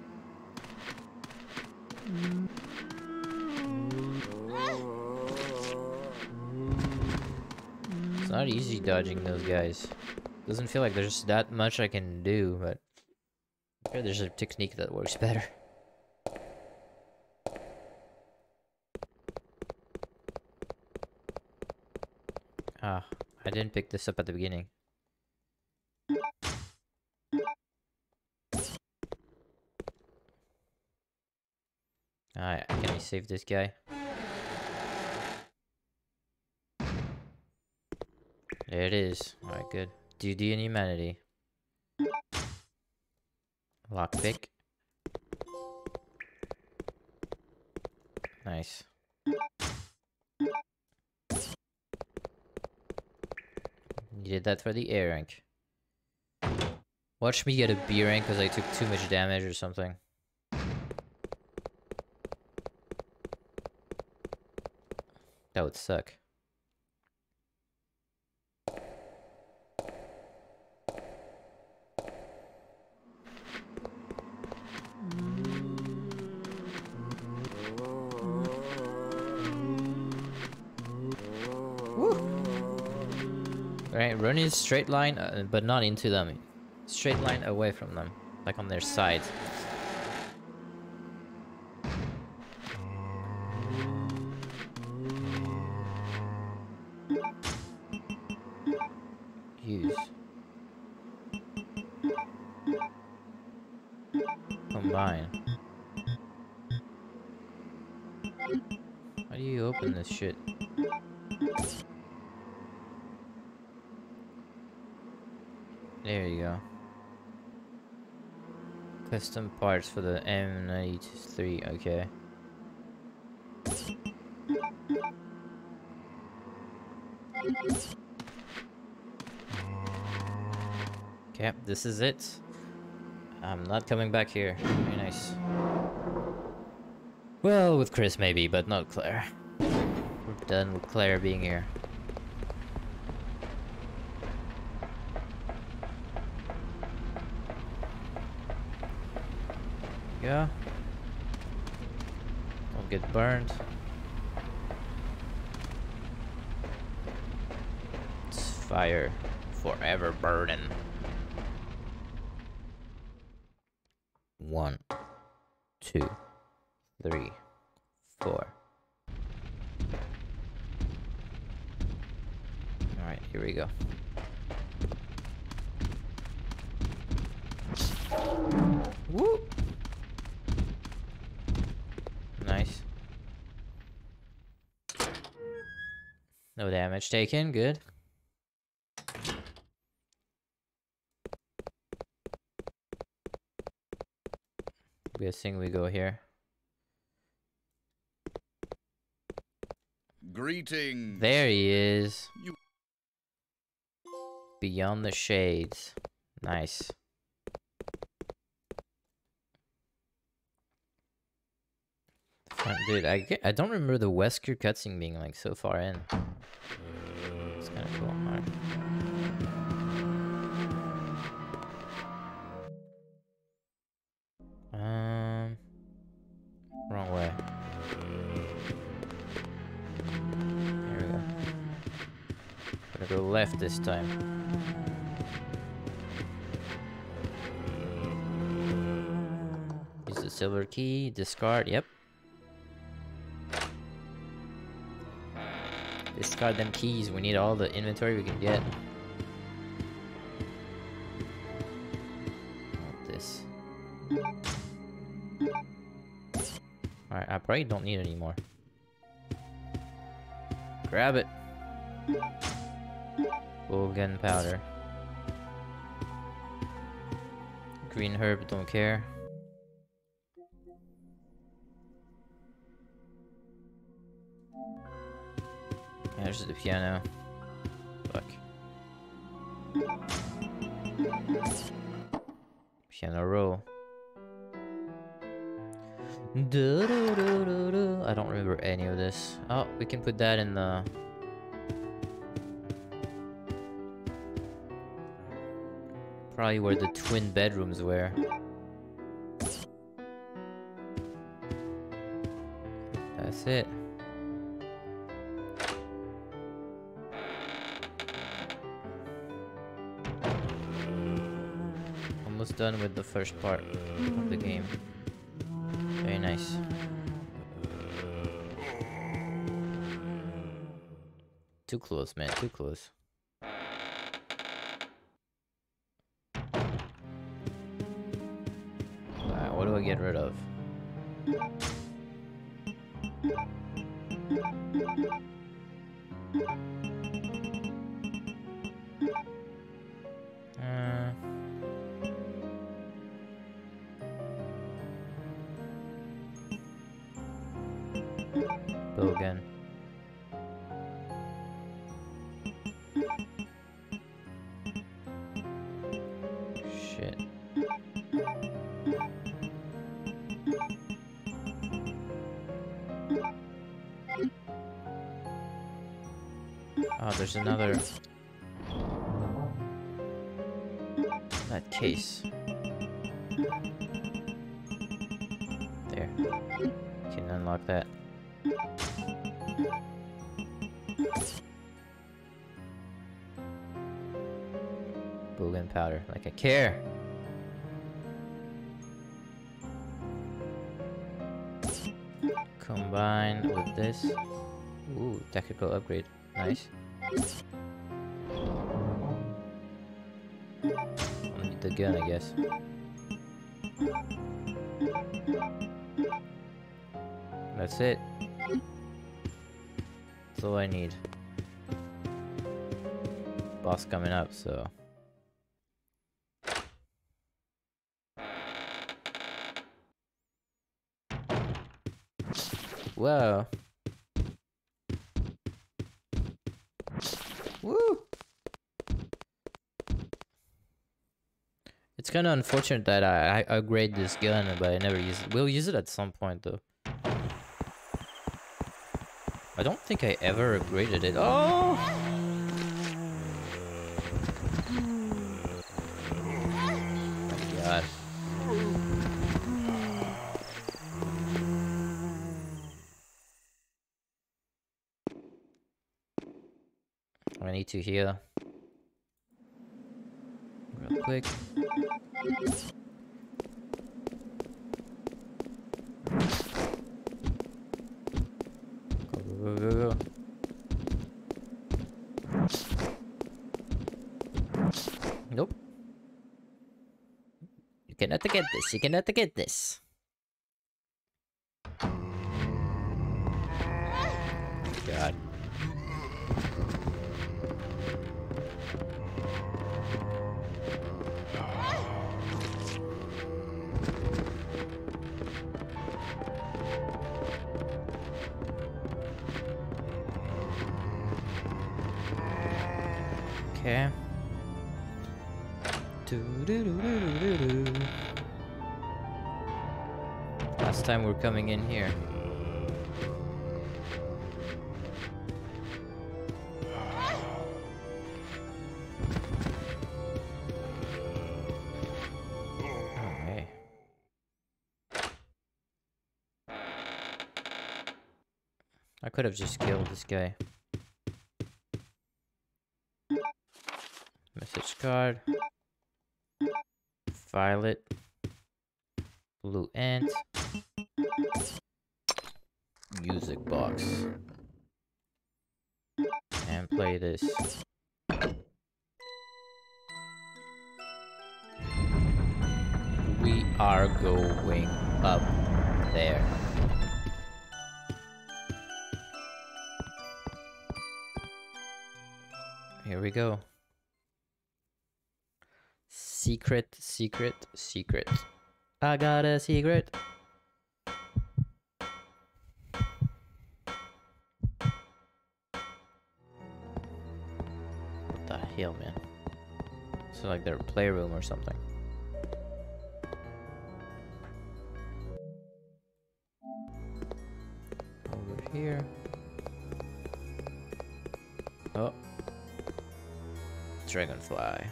Dodging those guys. Doesn't feel like there's that much I can do, but I'm sure there's a technique that works better. Ah, I didn't pick this up at the beginning. Alright, can I save this guy? There it is. Alright, good. Duty and humanity. Lockpick. Nice. You did that for the A rank. Watch me get a B rank because I took too much damage or something. That would suck. Right, run in straight line, uh, but not into them. Straight line away from them, like on their side. Parts for the M93, okay. Okay, this is it. I'm not coming back here. Very nice. Well, with Chris maybe, but not Claire. We're done with Claire being here. Yeah. Don't get burned. It's fire forever burning. One, two, three, four. Alright, here we go. Woo! No damage taken, good. Guessing we go here. Greetings. There he is. You- Beyond the shades. Nice. Dude, I, get, I don't remember the Wesker cutscene being like so far in. Uh, left this time. Use the silver key, discard, yep. Discard them keys, we need all the inventory we can get. This. Alright, I probably don't need any more. Grab it. Gunpowder. Green herb, don't care. There's the piano. Fuck. Piano roll. I don't remember any of this. Oh, we can put that in the. Probably where the twin bedrooms were. That's it. Almost done with the first part of the game. Very nice. Too close, man. Too close. Care. Combine with this. Ooh, technical upgrade. Nice. I'll need the gun, I guess. That's it. That's all I need. Boss coming up, so. Whoa. Woo! It's kind of unfortunate that I, I upgrade this gun, but I never use it. We'll use it at some point, though. I don't think I ever upgraded it. Oh! oh my god. I need to heal. Real quick. get this. You're gonna have to get this. God. Okay. Do do do do do do. Last time we're coming in here. I could have just killed this guy. Message card. Secret, secret, secret. I got a secret. What the hell, man? It's like their playroom or something. Over here. Oh. Dragonfly.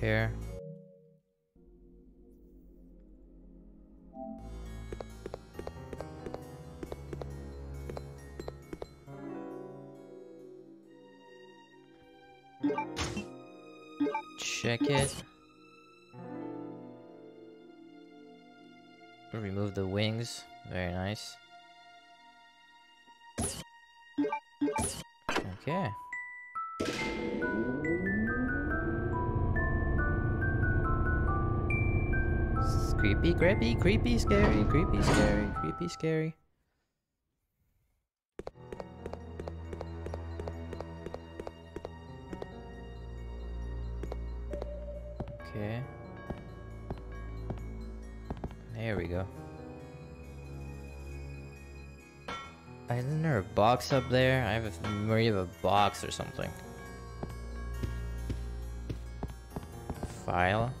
Care. Creepy, scary, creepy, scary, creepy, scary. Okay. There we go. Isn't there a box up there? I have a memory of a box or something. File.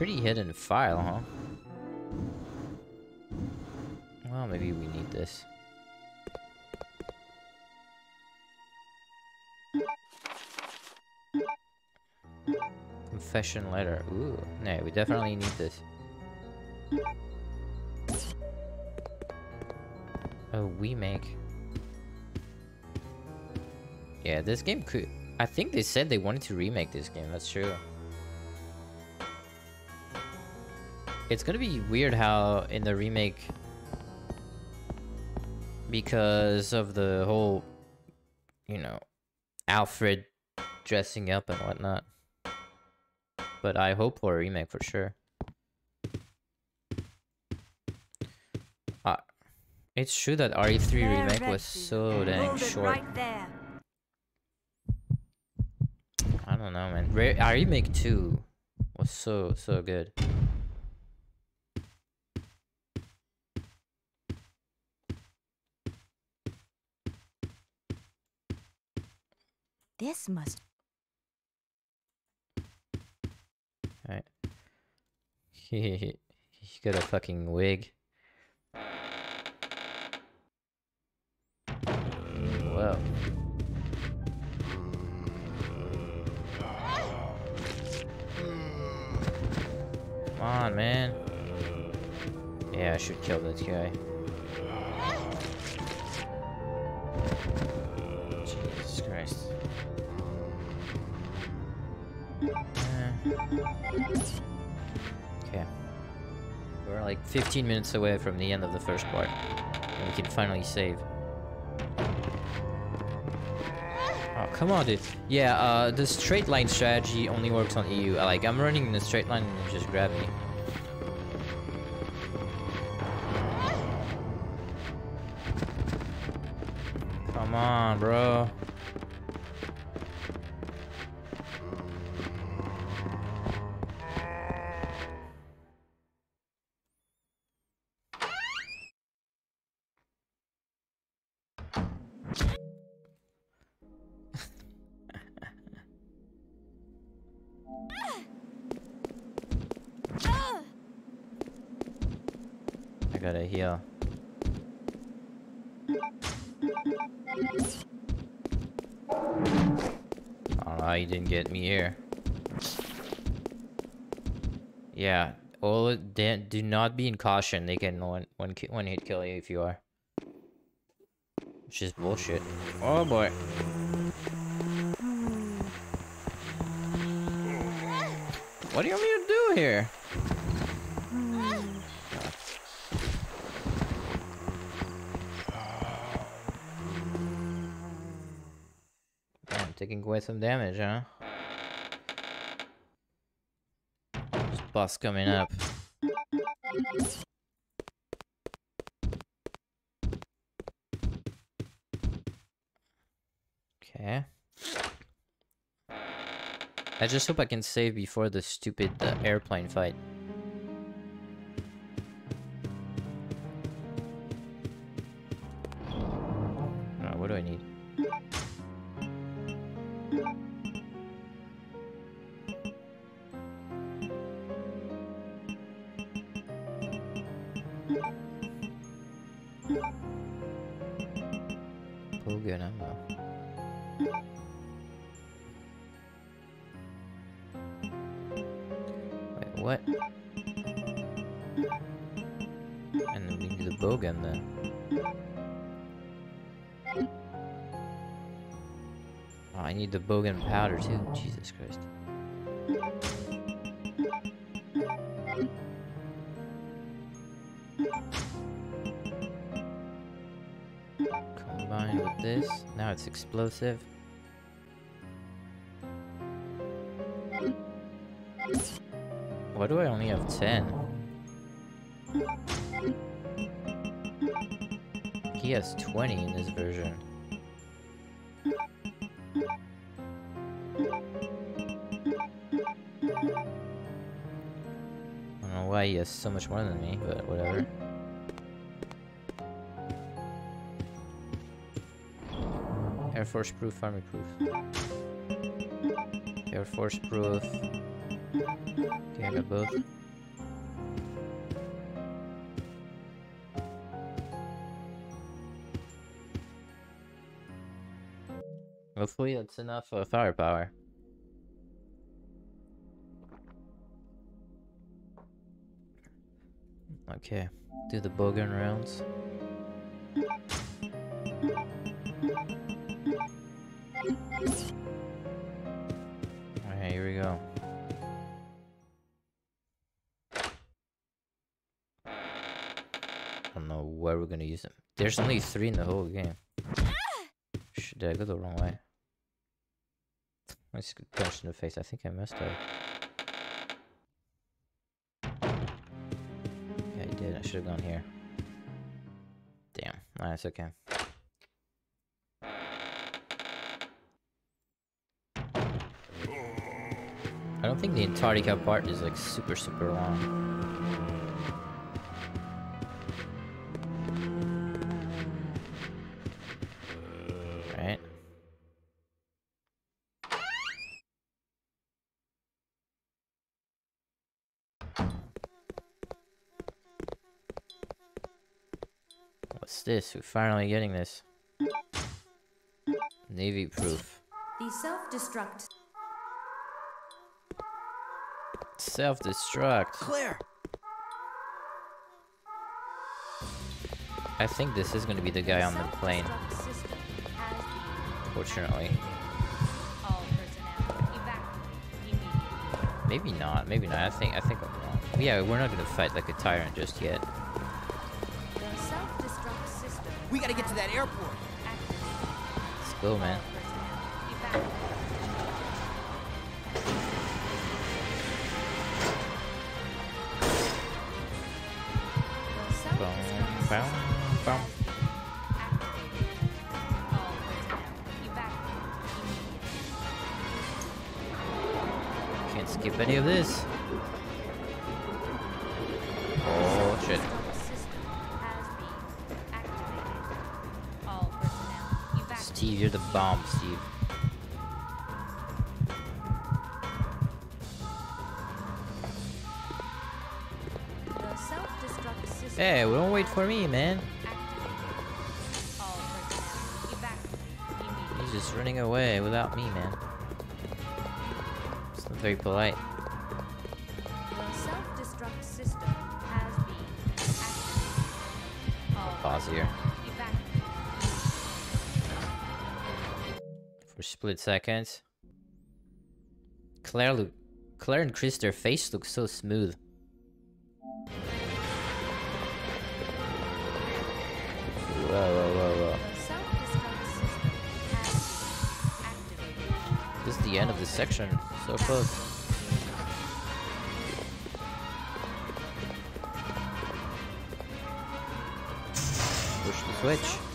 Pretty hidden file, huh? Well, maybe we need this. Confession letter. Ooh, no, we definitely need this. Oh, we make. Yeah, this game could. I think they said they wanted to remake this game. That's true. It's gonna be weird how in the remake, because of the whole, you know, Alfred dressing up and whatnot. But I hope for a remake for sure. Uh, it's true that RE3 There, remake was so dang short. right there. I don't know, man. Re remake two was so so good. This must Alright. (laughs) he got a fucking wig. Whoa. Come on, man. Yeah, I should kill this guy. Okay. We're like 15 minutes away from the end of the first part. And we can finally save. Oh, come on, dude. Yeah, uh, the straight line strategy only works on EU. Like, I'm running in a straight line and just grab me. Come on, bro. Know how you didn't get me here. Yeah, all do not be in caution. They can one one one hit kill you if you are. Which is bullshit. Oh boy. What do you want me to do here? Damn, taking quite some damage, huh? Boss coming up. Okay. I just hope I can save before the stupid uh, airplane fight. Jesus Christ. With this, now it's explosive. Why do I only have 10? He has 20 in this version. Why he has so much more than me, but whatever. Air Force proof, army proof. Air Force proof. Okay, I got both. Hopefully that's enough uh, firepower. Okay, do the bowgun rounds. Alright, here we go. I don't know where we're gonna use them. There's only three in the whole game. Did I go the wrong way? I just punched in the face. I think I messed up. Should have gone here. Damn. Nah, it's okay. I don't think the Antarctica part is like super, super long. This? We're finally getting this. Navy proof. The self destruct Self-destruct. Claire! I think this is gonna be the guy on the plane. self-destruct system has been- Fortunately. All personnel evacuate immediately. Maybe not. Maybe not. I think I think I'm wrong. Yeah, we're not gonna fight like a tyrant just yet. Airport. Let's go, man. Can't skip any of this. bomb, Steve. Hey, we don't wait for me, man. He's just running away without me, man. It's not very polite. Pause here. For split seconds. Claire look Claire and Chris, their face looks so smooth. Whoa, whoa, whoa, whoa. The self-destruct system has been activated. This is the end of this section. So close. Push the switch.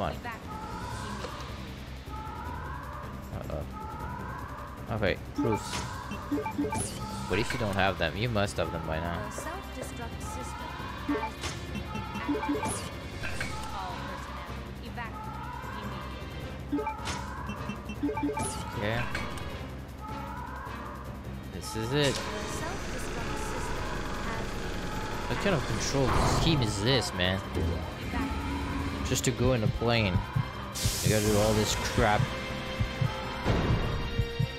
On. Uh-oh. Okay, proofs. What if you don't have them? You must have them by now. Okay. This is it. What kind of control scheme is this, man? Been evacuated. Just to go in a plane. You gotta do all this crap.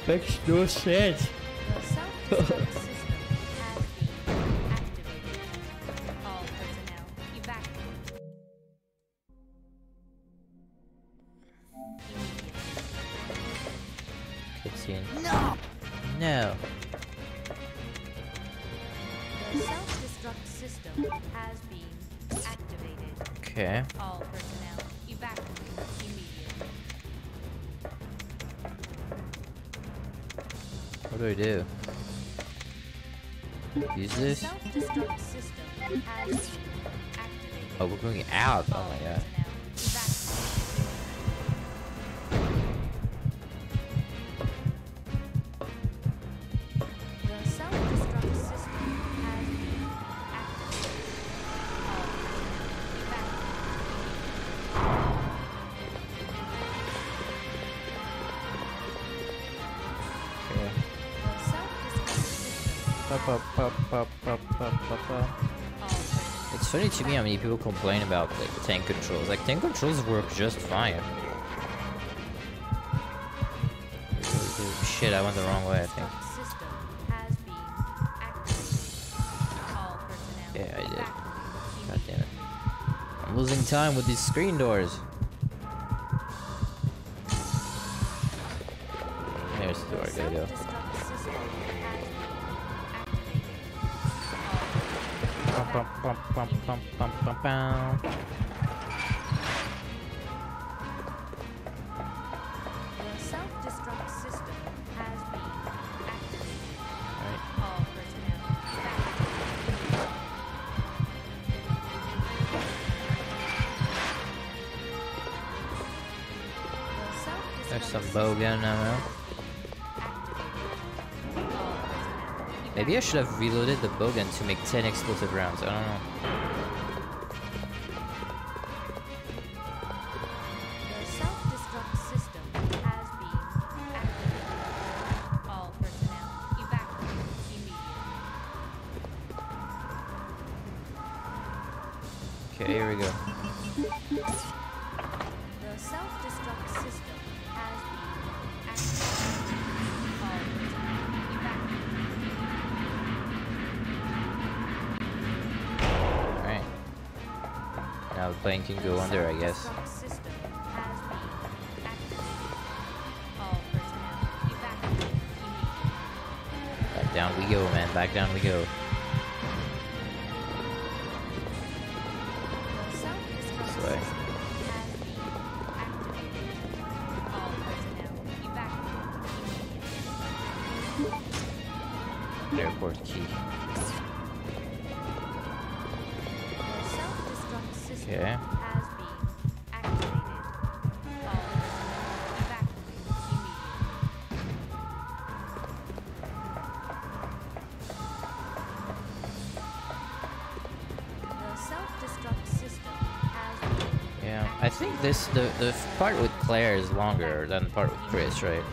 Makes no sense. To me how many people complain about like tank controls. Like tank controls work just fine. Shit, I went the wrong way. I think. Yeah, I did. God damn it. I'm losing time with these screen doors. Maybe I should have reloaded the bow gun to make 10 explosive rounds. I don't know. Uh, the plane can go under, I guess. Back down we go, man. Back down we go. This the the part with Claire is longer than the part with Chris, right?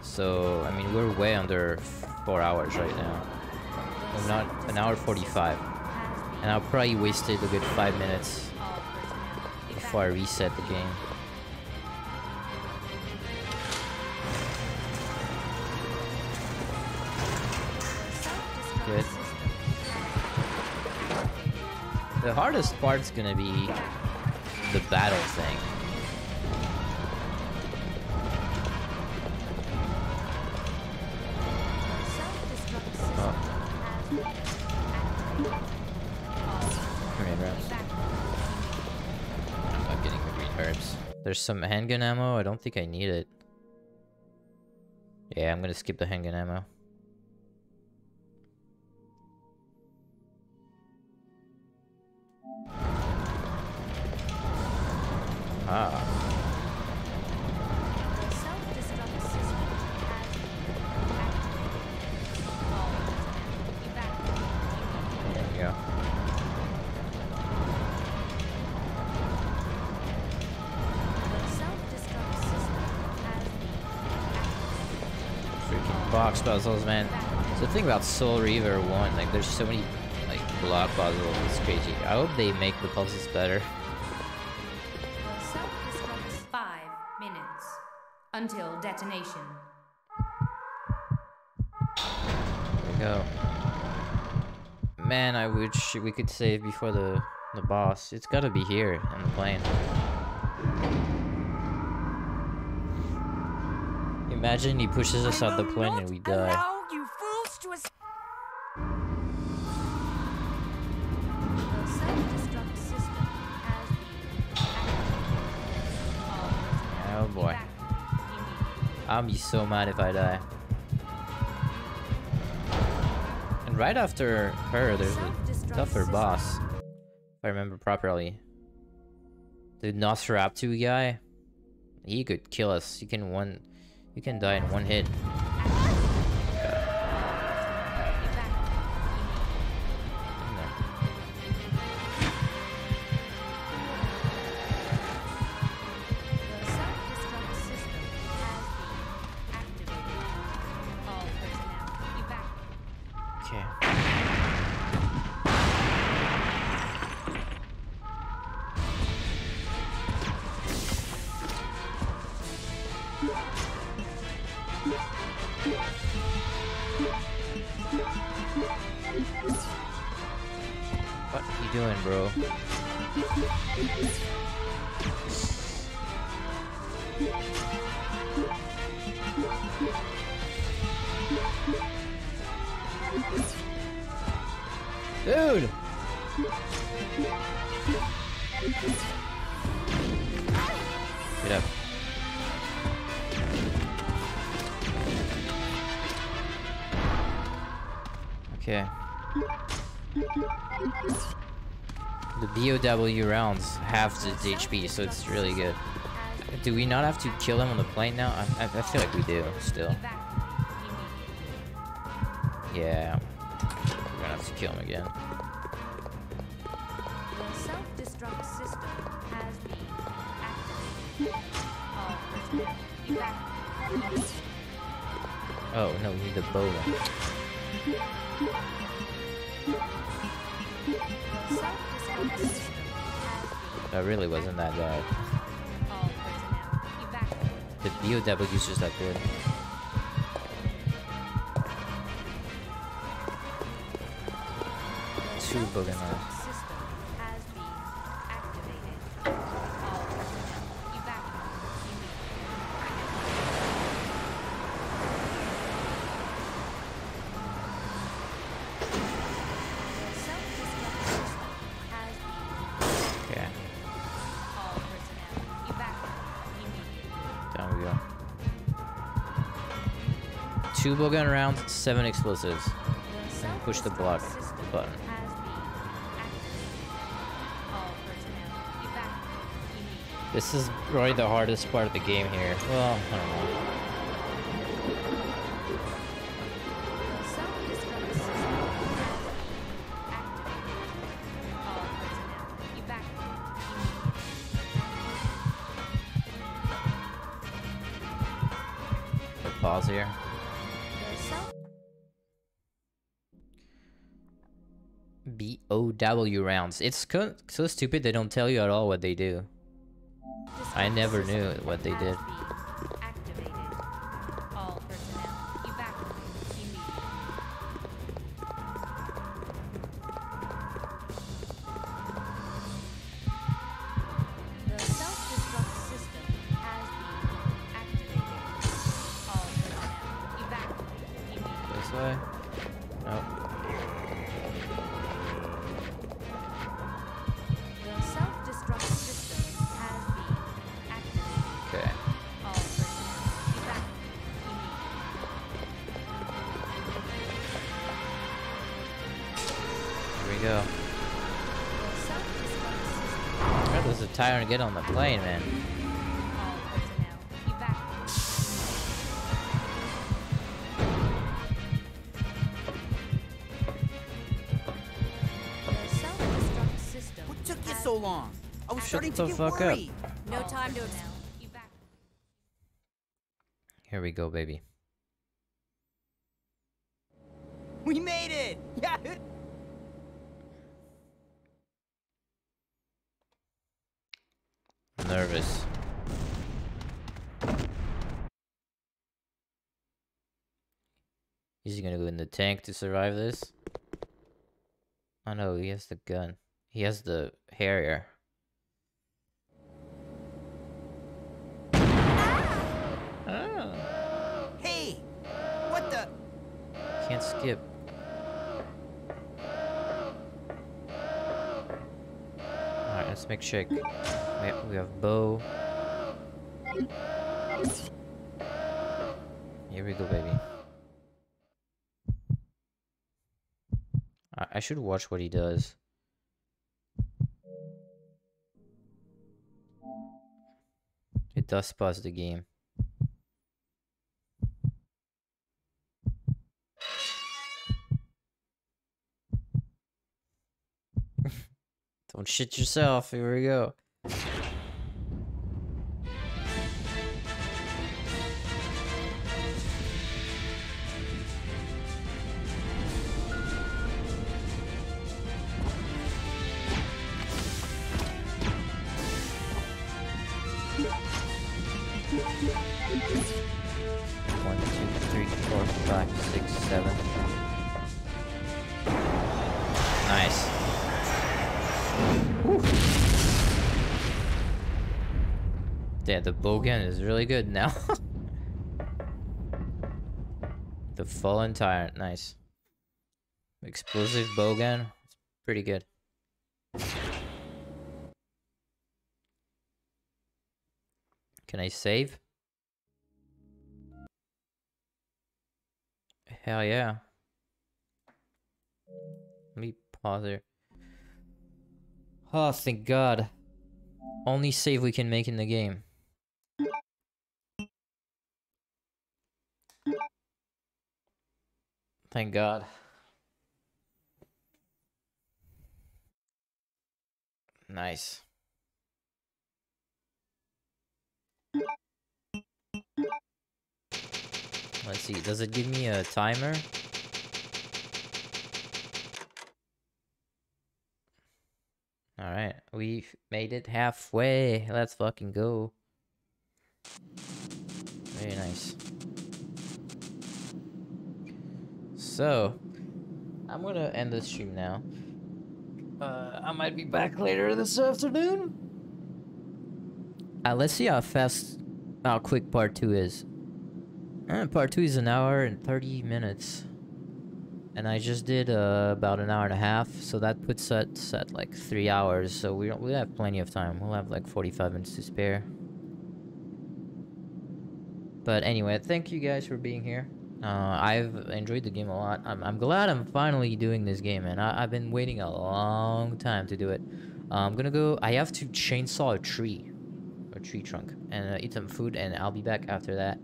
So, I mean, we're way under four hours right now. Well, not an hour 45. And I'll probably wasted a good five minutes before I reset the game. Good. The hardest part's gonna be the battle thing. There's some handgun ammo. I don't think I need it. Yeah, I'm gonna skip the handgun ammo. Puzzles, man. So the thing about Soul Reaver 1, like there's so many like block puzzles, it's crazy. I hope they make the puzzles better. Five minutes until detonation. There we go. Man, I wish we could save before the the boss. It's gotta be here on the plane. Imagine he pushes us out the plane and we die. Allow you fools to es- The self-destruct system has been Oh boy. I'll be so mad if I die. And right after her, there's a tougher boss. If I remember properly. The Nosferatu guy. He could kill us. He can one you can die in one hit. Dude! BOW rounds halves its HP, so it's really good. Do we not have to kill him on the plane now? I, I, feel like we do, still. Yeah. We're gonna have to kill him again. Oh, no, we need the bow then. Really wasn't that bad. The BOW is just that good. Two booger knives. Two bowgun rounds, seven explosives. And push the block button. This is probably the hardest part of the game here. Well, I don't know. BOW rounds. It's so stupid they don't tell you at all what they do. I never knew what they did. Tire to get on the plane, man. All personnel evacuate. The self-destruct system. What took you so long? I was Shut starting the to get fuck up. worried. No time to personnel evacuate. Here we go, baby. We made it! (laughs) Yeah! Nervous. Is he gonna go in the tank to survive this? Oh no, he has the gun. He has the Harrier. Oh, Hey! What the? can't skip. Alright, let's make shake. Have, we have bow. Here we go, baby. I, I should watch what he does. It does pause the game. (laughs) Don't shit yourself. Here we go. Really good now. (laughs) the fallen tyrant, nice. Explosive bowgun, it's pretty good. Can I save? Hell yeah. Let me pause here. Oh, thank God. Only save we can make in the game. Thank God. Nice. Let's see, does it give me a timer? Alright, we made it halfway. Let's fucking go. Very nice. So, I'm gonna end the stream now. Uh, I might be back later this afternoon. Uh, let's see how fast, how quick part two is. Uh, part two is an hour and 30 minutes. And I just did uh, about an hour and a half, so that puts us at like three hours. So we don't, we have plenty of time. We'll have like 45 minutes to spare. But anyway, thank you guys for being here. Uh, I've enjoyed the game a lot. I'm, I'm glad I'm finally doing this game, man. I, I've been waiting a long time to do it. Uh, I'm gonna go. I have to chainsaw a tree, a tree trunk, and uh, eat some food, and I'll be back after that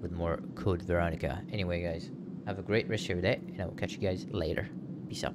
with more Code Veronica. Anyway, guys, have a great rest of your day, and I will catch you guys later. Peace out.